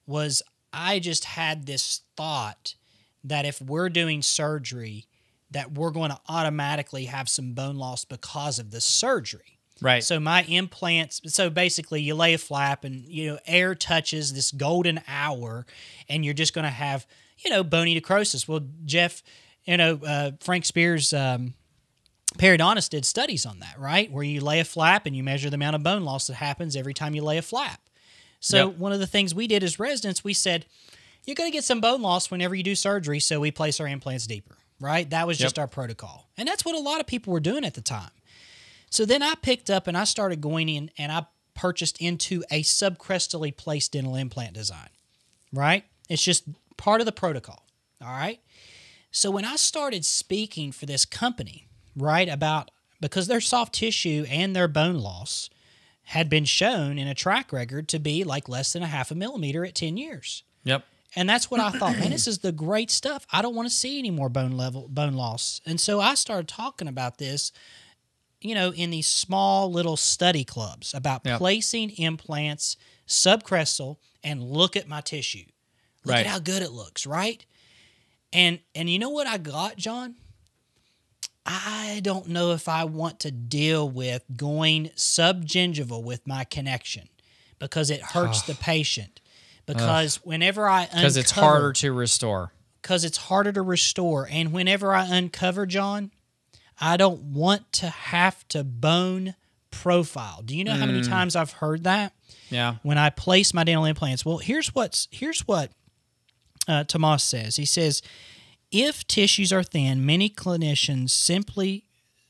was I just had this thought that if we're doing surgery, that we're going to automatically have some bone loss because of the surgery. Right. So my implants. So basically, you lay a flap, and you know air touches this golden hour, and you're just going to have you know bony necrosis. Well, Jeff, you know uh, Frank Spears. Um, Periodontist did studies on that, right? Where you lay a flap and you measure the amount of bone loss that happens every time you lay a flap. So Yep. one of the things we did as residents, we said, you're going to get some bone loss whenever you do surgery, so we place our implants deeper, right? That was just Yep. our protocol. And that's what a lot of people were doing at the time. So then I picked up and I started going in and I purchased into a subcrestally placed dental implant design, right? It's just part of the protocol, all right? So when I started speaking for this company, right, about because their soft tissue and their bone loss had been shown in a track record to be like less than a half a millimeter at 10 years. Yep. And that's what I thought, man, this is the great stuff. I don't want to see any more bone level bone loss. And so I started talking about this, you know, in these small little study clubs about Yep. placing implants subcrestal and look at my tissue. Look Right. at how good it looks, right? And and you know what I got, John? I don't know if I want to deal with going subgingival with my connection because it hurts the (sighs) patient. Because whenever I Because it's harder to restore. because it's harder to restore. And whenever I uncover, John, I don't want to have to bone profile. Do you know how many times I've heard that? Yeah. when I place my dental implants. Well, here's what's here's what uh, Tomas says. He says, if tissues are thin, many clinicians simply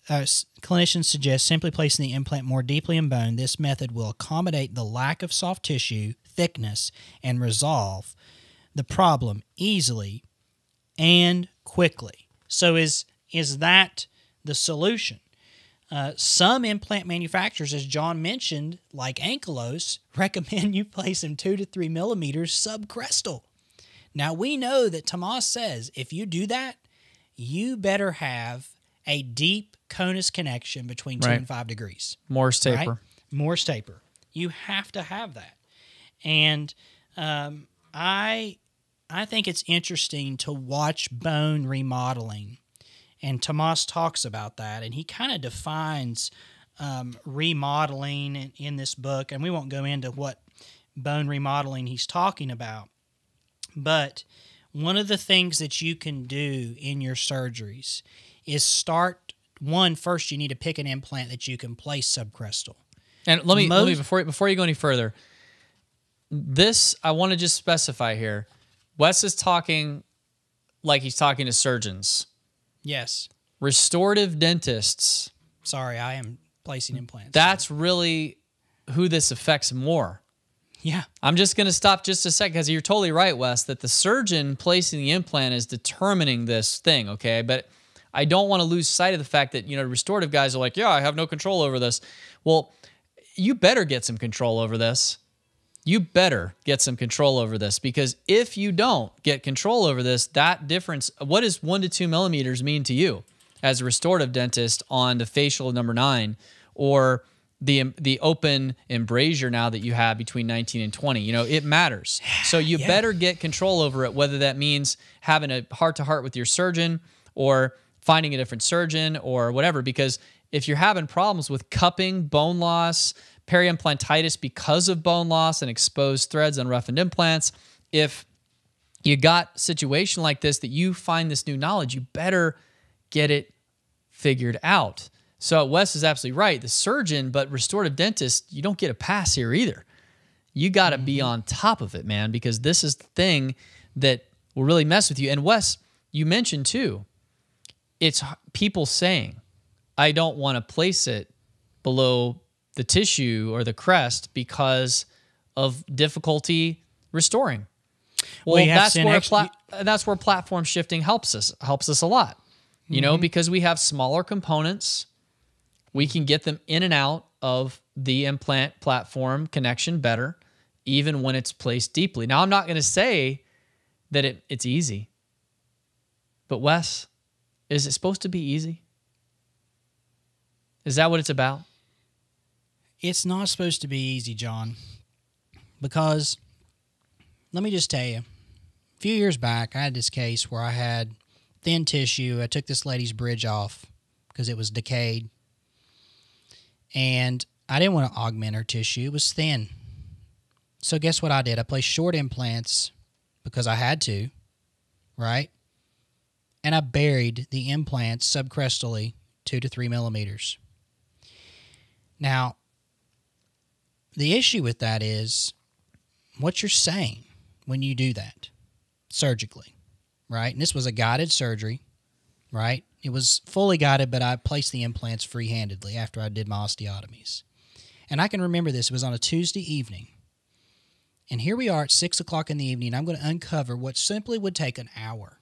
uh, clinicians suggest simply placing the implant more deeply in bone. This method will accommodate the lack of soft tissue thickness and resolve the problem easily and quickly. So is is that the solution? Uh, some implant manufacturers, as John mentioned, like Ankylos, (laughs) recommend you place them two to three millimeters subcrestal. Now we know that Tomas says if you do that, you better have a deep conus connection between two Right. and five degrees. Morse taper. Right? Morse taper. You have to have that. And um, I I think it's interesting to watch bone remodeling. And Tomas talks about that, and he kind of defines um, remodeling in, in this book. And we won't go into what bone remodeling he's talking about. But one of the things that you can do in your surgeries is start one first you need to pick an implant that you can place subcrestal. And let me, let me before before you go any further. This I want to just specify here. Wes is talking like he's talking to surgeons. Yes. Restorative dentists. Sorry, I am placing implants. That's really who this affects more. Yeah. I'm just going to stop just a second because you're totally right, Wes, that the surgeon placing the implant is determining this thing, okay? But I don't want to lose sight of the fact that, you know, restorative guys are like, yeah, I have no control over this. Well, you better get some control over this. You better get some control over this because if you don't get control over this, that difference, what does one to two millimeters mean to you as a restorative dentist on the facial number nine or the the open embrasure now that you have between 19 and 20? You know, it matters. (sighs) So you Yeah. better get control over it, whether that means having a heart to heart with your surgeon or finding a different surgeon or whatever. Because if you're having problems with cupping, bone loss, periimplantitis because of bone loss and exposed threads on roughened implants, if you got situation like this that you find this new knowledge, you better get it figured out. So Wes is absolutely right. The surgeon, but restorative dentist, you don't get a pass here either. You got to be on top of it, man, because this is the thing that will really mess with you. And Wes, you mentioned too, it's people saying, I don't want to place it below the tissue or the crest because of difficulty restoring. Well, Well, that's where that's where platform shifting helps us helps us a lot. You know, because we have smaller components, we can get them in and out of the implant platform connection better, even when it's placed deeply. Now, I'm not going to say that it, it's easy, but Wes, is it supposed to be easy? Is that what it's about? It's not supposed to be easy, John. Because let me just tell you, a few years back, I had this case where I had thin tissue. I took this lady's bridge off because it was decayed. And I didn't want to augment her tissue, it was thin. So, guess what I did? I placed short implants because I had to, right? And I buried the implants subcrestally two to three millimeters. Now, the issue with that is what you're saying when you do that surgically, right? And this was a guided surgery, right? It was fully guided, but I placed the implants free-handedly after I did my osteotomies. And I can remember this. It was on a Tuesday evening. And here we are at six o'clock in the evening. I'm going to uncover what simply would take an hour,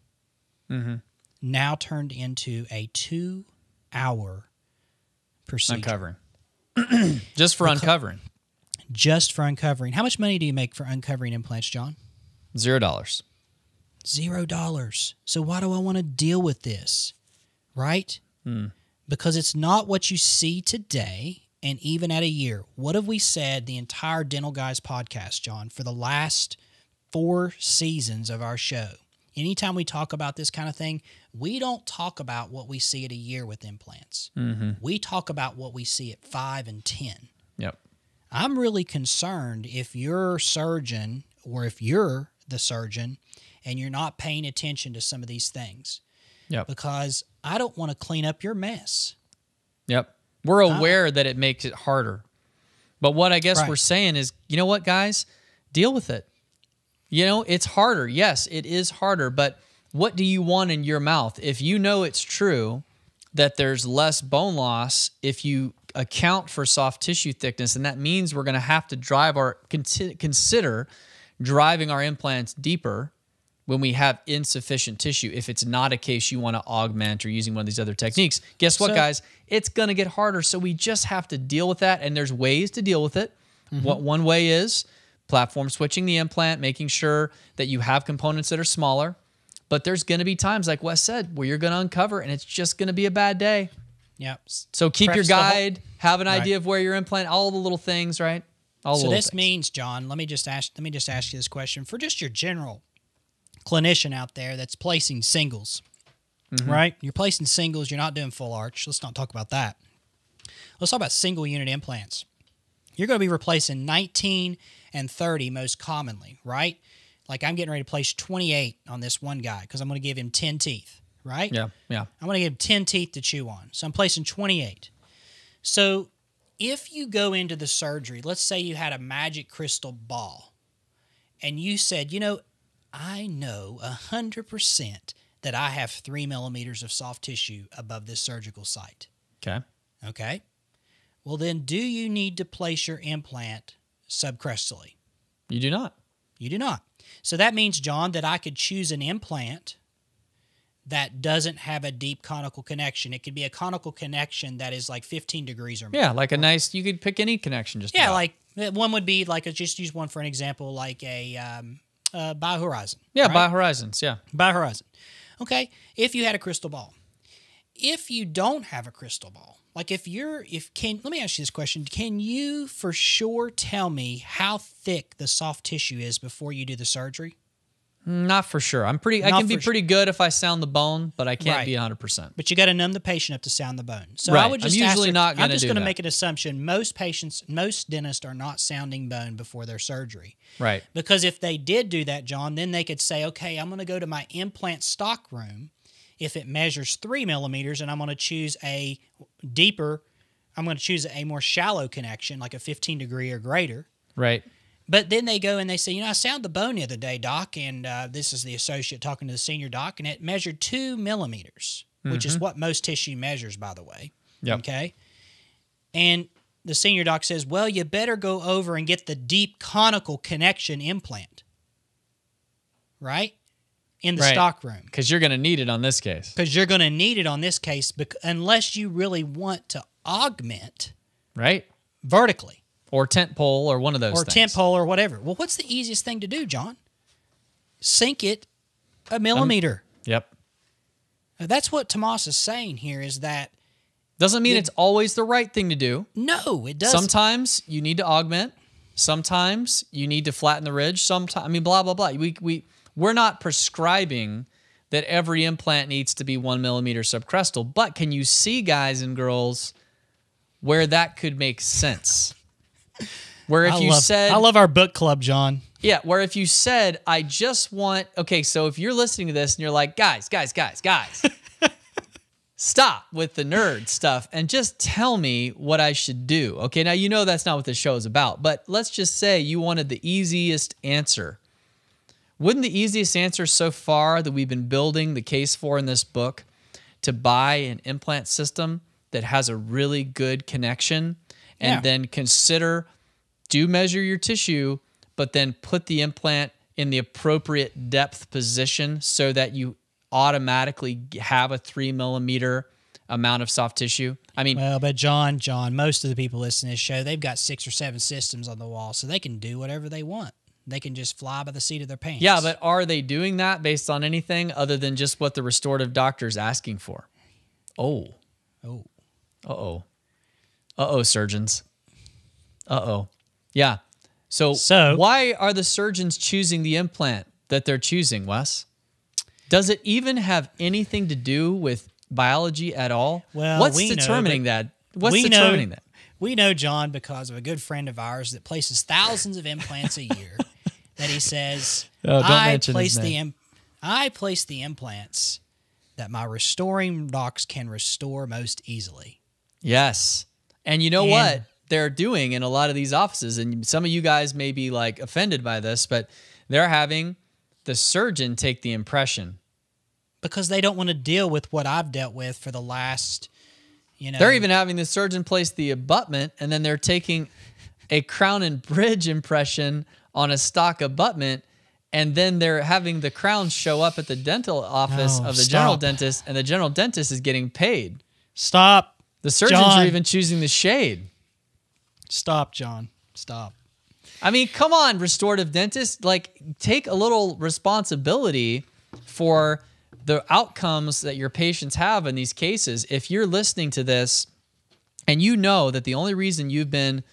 Mm-hmm. now turned into a two-hour procedure. Uncovering. (clears throat) Just for uncovering. just for uncovering. How much money do you make for uncovering implants, John? Zero dollars. Zero dollars. So why do I want to deal with this? Right? Hmm. Because it's not what you see today and even at a year. What have we said the entire Dental Guys podcast, John, for the last four seasons of our show? Anytime we talk about this kind of thing, we don't talk about what we see at a year with implants. Mm-hmm. We talk about what we see at five and 10. Yep. I'm really concerned if you're surgeon or if you're the surgeon and you're not paying attention to some of these things. Yep. because I don't want to clean up your mess. Yep. We're aware that it makes it harder. But what I guess Right. we're saying is, you know what, guys? Deal with it. You know, it's harder. Yes, it is harder, but what do you want in your mouth? If you know it's true that there's less bone loss if you account for soft tissue thickness, and that means we're going to have to drive our consider driving our implants deeper when we have insufficient tissue. If it's not a case you want to augment or using one of these other techniques, guess what, So- guys? It's going to get harder. So we just have to deal with that. And there's ways to deal with it. Mm-hmm. What one way is platform switching the implant, making sure that you have components that are smaller. But there's going to be times, like Wes said, where you're going to uncover and it's just going to be a bad day. Yep. So keep your Preface whole- guide, have an idea of where your implant, all the little things, right? All So this things. means, John, let me just ask let me just ask you this question for just your general clinician out there that's placing singles. Mm-hmm. Right? You're placing singles, you're not doing full arch. Let's not talk about that. Let's talk about single unit implants. You're going to be replacing 19 and 30 most commonly, right? Like I'm getting ready to place 28 on this one guy because I'm going to give him 10 teeth, right? yeah, yeah. I'm going to give him 10 teeth to chew on. So I'm placing 28. So if you go into the surgery, let's say you had a magic crystal ball and you said, you know, I know 100% that I have three millimeters of soft tissue above this surgical site. Okay. Okay. Well, then do you need to place your implant subcrestally? You do not. You do not. So that means, John, that I could choose an implant that doesn't have a deep conical connection. It could be a conical connection that is like 15 degrees or more. Yeah, like a nice, you could pick any connection just Yeah, about. like uh, one would be like, just use one for an example, like a um, uh, horizon, Yeah, right? by Horizons. Yeah. by Horizon. Okay, if you had a crystal ball. If you don't have a crystal ball, like if you're, if can, let me ask you this question. Can you for sure tell me how thick the soft tissue is before you do the surgery? Not for sure. I'm pretty. I can be pretty good if I sound the bone, but I can't Right. be 100. percent but you got to numb the patient up to sound the bone. So I Right. would I'm just usually ask- not I'm just gonna make an assumption. Most patients, most dentists are not sounding bone before their surgery. Right. Because if they did do that, John, then they could say, okay, I'm going to go to my implant stock room. If it measures three millimeters, and I'm going to choose a deeper, I'm going to choose a more shallow connection, like a 15 degree or greater. Right. But then they go and they say, you know, I sound the bone the other day, doc, and uh, this is the associate talking to the senior doc, and it measured two millimeters, which is what most tissue measures, by the way. Yep. Okay. And the senior doc says, well, you better go over and get the deep conical connection implant, right? In the Right. stock room. Because you're going to need it on this case. Because you're going to need it on this case bec- unless you really want to augment Right. vertically. Or tent pole or one of those or things. tent pole or whatever. Well, what's the easiest thing to do, John? Sink it a um, millimeter. Yep. Now, That's what Tomas is saying here is that Doesn't mean Yeah. it's always the right thing to do. no, it doesn't. Sometimes you need to augment. Sometimes you need to flatten the ridge. Sometimes I mean blah blah blah. We we we're not prescribing that every implant needs to be one millimeter subcrestal, but can you see guys and girls where that could make sense? Where if I you love, said I love our book club, John. yeah, where if you said, I just want, okay, so if you're listening to this and you're like, guys, guys, guys, guys, (laughs) stop with the nerd stuff and just tell me what I should do. Okay, now you know that's not what this show is about, but let's just say you wanted the easiest answer. Wouldn't the easiest answer so far that we've been building the case for in this book to buy an implant system that has a really good connection and Yeah. then consider do measure your tissue, but then put the implant in the appropriate depth position so that you automatically have a three millimeter amount of soft tissue. I mean, Well, but John, John, most of the people listening to this show, they've got six or seven systems on the wall, so they can do whatever they want. They can just fly by the seat of their pants. yeah, but are they doing that based on anything other than just what the restorative doctor is asking for? Oh, oh, uh oh, uh oh, surgeons. Uh oh, yeah. So, So- why are the surgeons choosing the implant that they're choosing, Wes? Does it even have anything to do with biology at all? Well, what's we determining but that? What's determining know, that? We know John because of a good friend of ours that places thousands of implants a year. (laughs) that he says, Oh, I place the. I place the implants that my restoring docs can restore most easily. Yes. And you know And- what they're doing in a lot of these offices, and some of you guys may be like offended by this, but they're having the surgeon take the impression. Because they don't want to deal with what I've dealt with for the last, you know. They're even having the surgeon place the abutment, and then they're taking a crown and bridge impression on a stock abutment, and then they're having the crown show up at the dental office Oh, of the general dentist, and the general dentist is getting paid. Stop. The surgeons John. are even choosing the shade. Stop, John. Stop. I mean, come on, restorative dentist. Like, take a little responsibility for the outcomes that your patients have in these cases. If you're listening to this and you know that the only reason you've been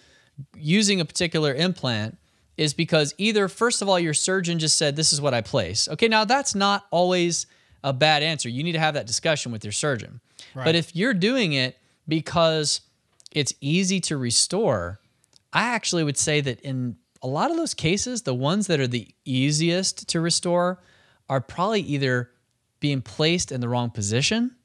using a particular implant is because either, first of all, your surgeon just said, This is what I place. Okay, now that's not always a bad answer. You need to have that discussion with your surgeon. But if you're doing it because it's easy to restore, I actually would say that in a lot of those cases, the ones that are the easiest to restore are probably either being placed in the wrong position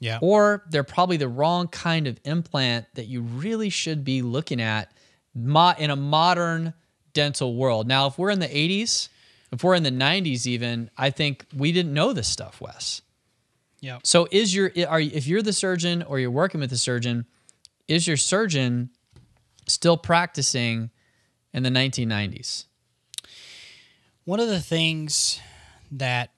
Yeah. or they're probably the wrong kind of implant that you really should be looking at in a modern dental world. Now, if we're in the 80s, if we're in the 90s even, I think we didn't know this stuff, Wes. Yeah. So is your are if you're the surgeon or you're working with a surgeon, is your surgeon still practicing in the 1990s? One of the things that,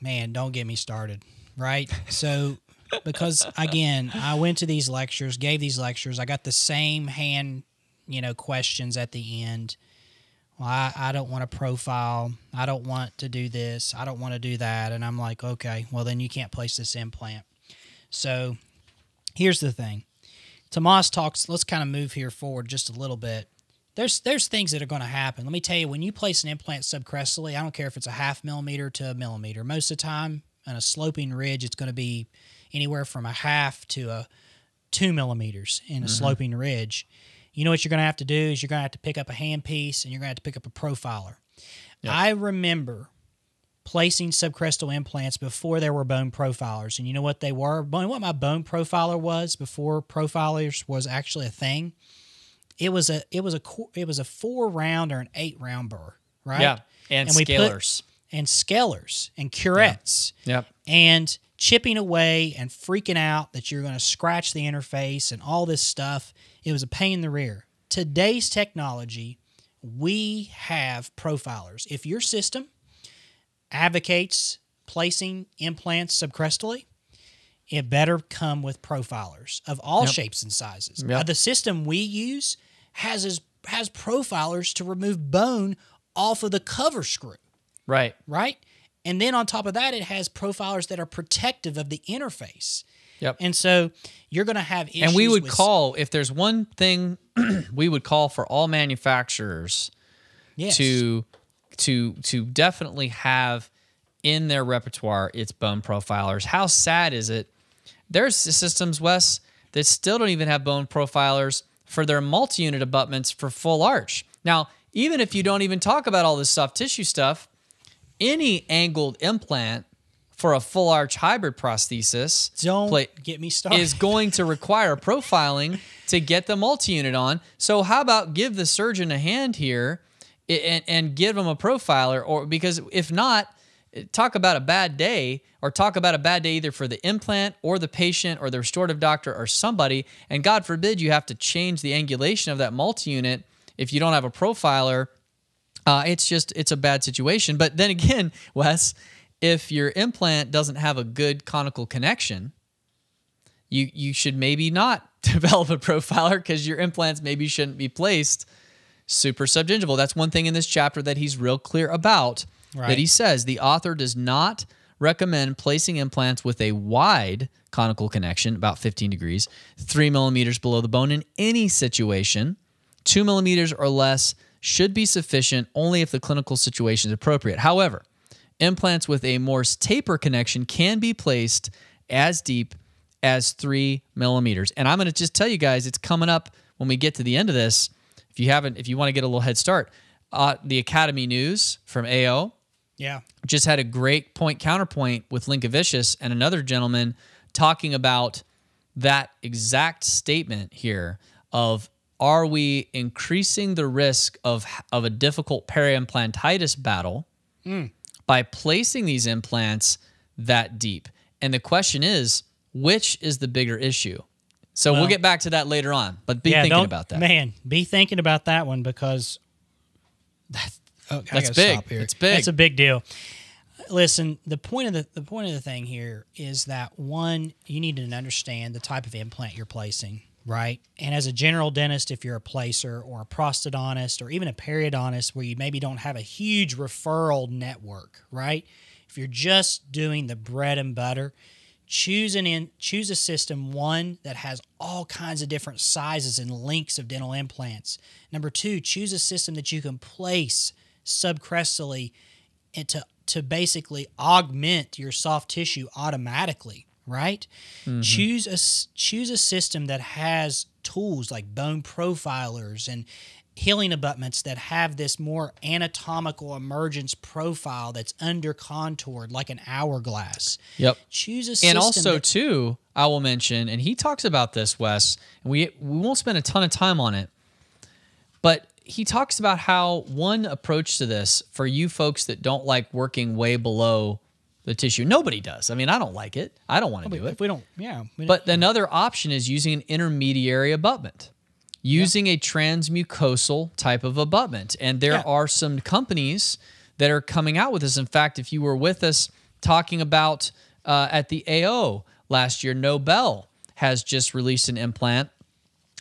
man, don't get me started, right? So, because again, I went to these lectures, gave these lectures, I got the same hand, you know, questions at the end. Well, I, I don't want to profile. I don't want to do this. I don't want to do that. And I'm like, okay, well, then you can't place this implant. So, here's the thing. Tomas talks. Let's kind of move here forward just a little bit. There's there's things that are going to happen. Let me tell you, when you place an implant subcrestally, I don't care if it's a half millimeter to a millimeter. Most of the time, on a sloping ridge, it's going to be anywhere from a half to a two millimeters in a mm-hmm. sloping ridge. You know what you're going to have to do is you're going to have to pick up a handpiece and you're going to have to pick up a profiler. I remember placing subcrestal implants before there were bone profilers. And you know what they were? What my bone profiler was before profilers was actually a thing. It was a it was a it was a four round or an eight round burr, right? Yeah, and, we put- scalers. and scalers and curettes yep. and chipping away and freaking out that you're going to scratch the interface and all this stuff. It was a pain in the rear. Today's technology, we have profilers. If your system advocates placing implants subcrestally, it better come with profilers of all shapes and sizes. Yep. The system we use has is, has profilers to remove bone off of the cover screw Right. right? And then on top of that, it has profilers that are protective of the interface. Yep. And so you're going to have issues. and we would call if there's one thing (clears throat) we would call for all manufacturers yes. to to to definitely have in their repertoire its bone profilers. How sad is it? There's systems, Wes, that still don't even have bone profilers for their multi-unit abutments for full arch. Now, even if you don't even talk about all this soft tissue stuff, any angled implant for a full arch hybrid prosthesis Don't pla- get me started. is going to (laughs) require profiling to get the multi-unit on. So how about give the surgeon a hand here and, and give them a profiler or because if not talk about a bad day or talk about a bad day either for the implant or the patient or the restorative doctor or somebody and god forbid you have to change the angulation of that multi-unit if you don't have a profiler uh, it's just it's a bad situation. But then again, (laughs) Wes, if your implant doesn't have a good conical connection, you you should maybe not (laughs) develop a profiler because your implants maybe shouldn't be placed super subgingival. That's one thing in this chapter that he's real clear about. Right. That he says the author does not recommend placing implants with a wide conical connection, about 15 degrees, three millimeters below the bone in any situation. Two millimeters or less should be sufficient only if the clinical situation is appropriate. However, implants with a Morse taper connection can be placed as deep as three millimeters. And I'm going to just tell you guys, it's coming up when we get to the end of this. If you haven't, if you want to get a little head start, uh, the Academy News from AO Yeah. just had a great point counterpoint with Linkevicius and another gentleman talking about that exact statement here of are we increasing the risk of of a difficult periimplantitis battle by placing these implants that deep? And the question is, which is the bigger issue? So we'll Well- get back to that later on, but be yeah, thinking about that. Man, be thinking about that one because that's oh, That's big. It's big. That's a big deal. Listen, the point of the the point of the thing here is that one, you need to understand the type of implant you're placing, right? And as a general dentist, if you're a placer or a prosthodontist or even a periodontist where you maybe don't have a huge referral network, right? If you're just doing the bread and butter, choose an in choose a system one that has all kinds of different sizes and lengths of dental implants number two choose a system that you can place subcrestally to to basically augment your soft tissue automatically right? Mm-hmm. Choose a choose a system that has tools like bone profilers and healing abutments that have this more anatomical emergence profile that's under contoured like an hourglass. Yep. choose a system and also that- too i will mention and he talks about this wes and we we won't spend a ton of time on it but he talks about how one approach to this for you folks that don't like working way below the tissue. Nobody does. I mean i don't like it. I don't want to do it. If we don't yeah we don't- but another option is using an intermediary abutment, using a transmucosal type of abutment. And there Yeah. are some companies that are coming out with this. In fact, if you were with us talking about uh, at the AO last year, Nobel has just released an implant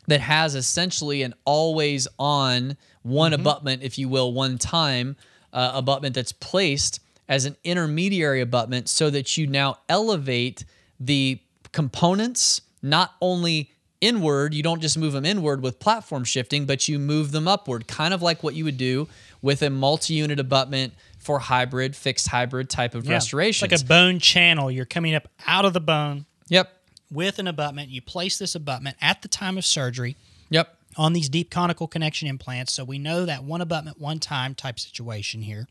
that has essentially an always on one abutment, if you will, one time uh, abutment that's placed as an intermediary abutment so that you now elevate the components not only inward, you don't just move them inward with platform shifting, but you move them upward, kind of like what you would do with a multi unit abutment for hybrid, fixed hybrid type of yeah, restoration. like a bone channel you're coming up out of the bone yep. with an abutment you place this abutment at the time of surgery Yep. on these deep conical connection implants so we know that one abutment one time type situation here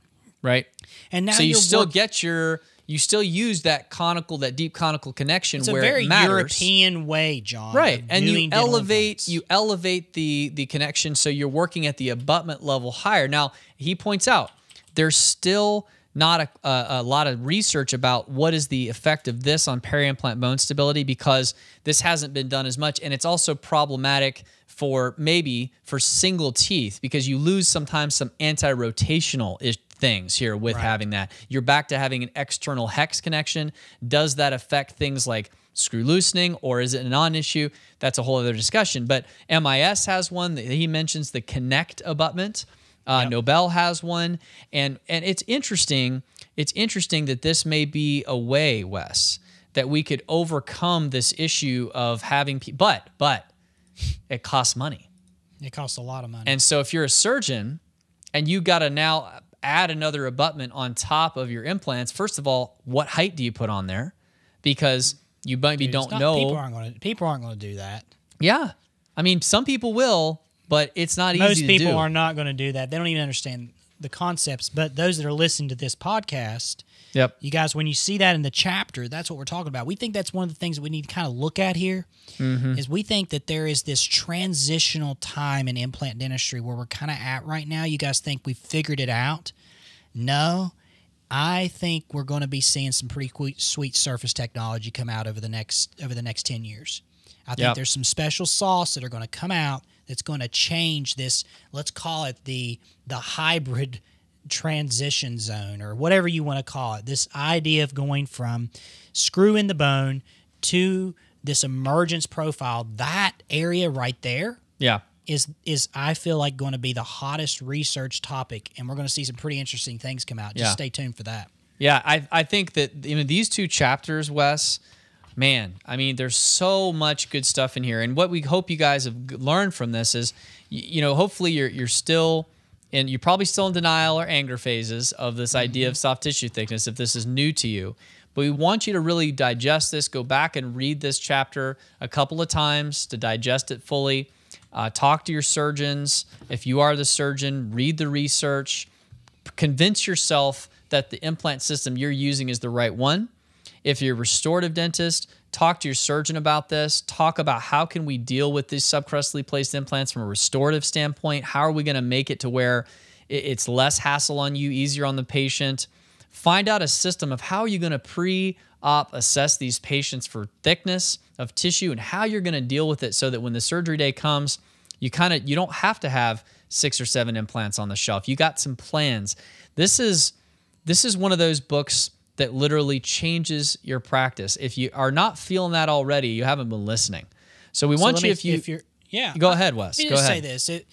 Right. and now so you still work- get your you still use that conical that deep conical connection it's a very it matters. European way john right and you elevate you elevate the the connection so you're working at the abutment level higher. Now he points out there's still not a, a, a lot of research about what is the effect of this on periimplant bone stability because this hasn't been done as much and it's also problematic for maybe for single teeth because you lose sometimes some anti-rotational ish things here with having that. You're back to having an external hex connection. Does that affect things like screw loosening or is it a non-issue? That's a whole other discussion but MIS has one. That he mentions the connect abutment. Uh, nobel has one. And and it's interesting it's interesting that this may be a way wes that we could overcome this issue of having but but it costs money. It costs a lot of money. And so if you're a surgeon and you got to now add another abutment on top of your implants, first of all, what height do you put on there? Because you maybe It's don't not- know. people aren't going to people aren't going to do that yeah. I mean, some people will, but it's not most easy to people are not going to do that they don't even understand the concepts but those that are listening to this podcast Yep. You guys, when you see that in the chapter, that's what we're talking about. We think that's one of the things that we need to kind of look at here. Mm-hmm. Is we think that there is this transitional time in implant dentistry where we're kind of at right now. You guys think we've figured it out? No, I think we're going to be seeing some pretty sweet, sweet surface technology come out over the next over the next ten years. I think Yep. there's some special sauce that are going to come out that's going to change this. Let's call it the the hybrid transition zone or whatever you want to call it. This idea of going from screw in the bone to this emergence profile. That area right there Yeah. is is I feel like going to be the hottest research topic, and we're going to see some pretty interesting things come out. Just Yeah. stay tuned for that. Yeah, I, I think that you know these two chapters, Wes, man, I mean, there's so much good stuff in here, and what we hope you guys have learned from this is, y- you know, hopefully you're you're still, and you're probably still in denial or anger phases of this idea of soft tissue thickness if this is new to you. But we want you to really digest this. Go back and read this chapter a couple of times to digest it fully. Uh, talk to your surgeons. If you are the surgeon, read the research convince yourself that the implant system you're using is the right one. If you're a restorative dentist, talk to your surgeon about this. Talk about how can we deal with these subcrestally placed implants from a restorative standpoint. How are we going to make it to where it's less hassle on you, easier on the patient. Find out a system of how are you're going to pre-op assess these patients for thickness of tissue and how you're going to deal with it so that when the surgery day comes, you kind of you don't have to have six or seven implants on the shelf. You got some plans. This is this is one of those books that literally changes your practice. If you are not feeling that already, you haven't been listening. So we so want you me, if you if you're yeah. Go ahead, Wes. Let me go just ahead. say this. It,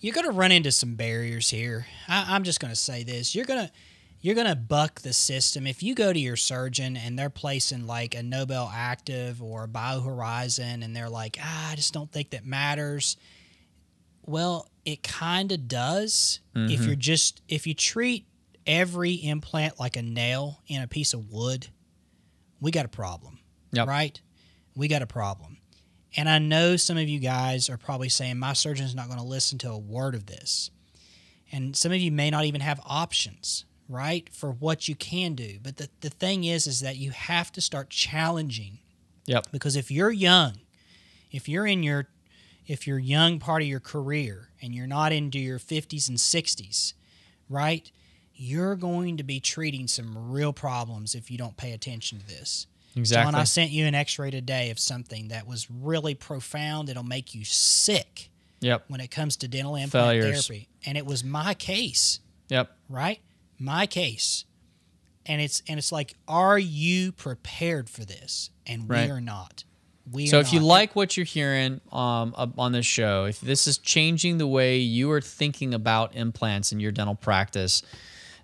you're going to run into some barriers here. I, I'm just going to say this. You're going to you're going to buck the system. If you go to your surgeon and they're placing like a Nobel Active or a BioHorizon and they're like, ah, I just don't think that matters. Well, it kind of does mm-hmm. if you're just, if you treat every implant like a nail in a piece of wood, we got a problem. Yep. Right? We got a problem. And I know some of you guys are probably saying, my surgeon's not going to listen to a word of this. And some of you may not even have options, right, for what you can do. But the, the thing is, is that you have to start challenging. Yep. Because if you're young, if you're in your if you're young part of your career and you're not into your 50s and 60s, right? You're going to be treating some real problems if you don't pay attention to this. Exactly. John, I sent you an X-ray today of something that was really profound. It'll make you sick. Yep. When it comes to dental implant Failures. therapy, and it was my case. Yep. Right, my case, and it's and it's like, are you prepared for this? And we are not. We so if not. you like what you're hearing um, on this show, if this is changing the way you are thinking about implants in your dental practice,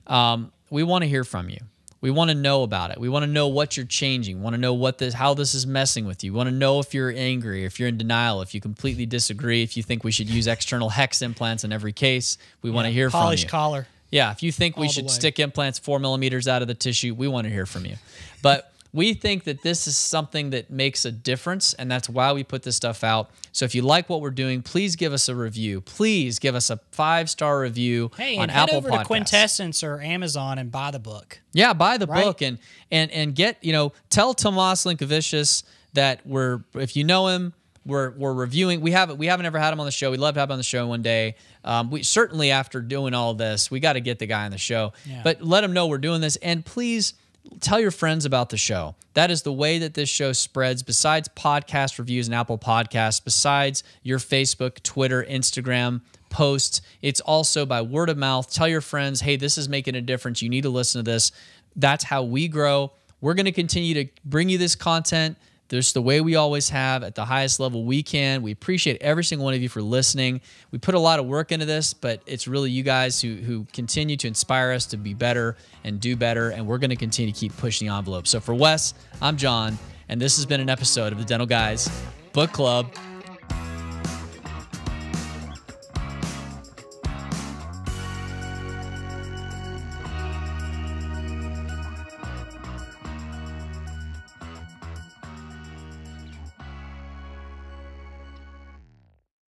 um, we want to hear from you. We want to know about it. We want to know what you're changing. We want to know what this, how this is messing with you. We want to know if you're angry, if you're in denial, if you completely disagree, if you think we should use external hex implants in every case. We yeah, want to hear from you. Polished collar. Yeah, if you think we should stick implants four millimeters out of the tissue, we want to hear from you. But we think that this is something that makes a difference, and that's why we put this stuff out. So if you like what we're doing, please give us a review. Please give us a five star review hey, on and Apple head over Podcasts. to Quintessence or Amazon and buy the book. Yeah, buy the right? book and and and get you know tell Tomas Linkevicius that we're if you know him. We're, we're reviewing. We haven't we haven't ever had him on the show. We'd love to have him on the show one day. Um, we certainly after doing all this, we got to get the guy on the show. Yeah. But let him know we're doing this, and please tell your friends about the show. That is the way that this show spreads, besides podcast reviews and Apple Podcasts, besides your Facebook, Twitter, Instagram posts. It's also by word of mouth. Tell your friends, hey, this is making a difference. You need to listen to this. That's how we grow. We're going to continue to bring you this content just the way we always have at the highest level we can. We appreciate every single one of you for listening. We put a lot of work into this, but it's really you guys who, who continue to inspire us to be better and do better. And we're going to continue to keep pushing the envelope. So for Wes, I'm John, and this has been an episode of the Dental Guys Book Club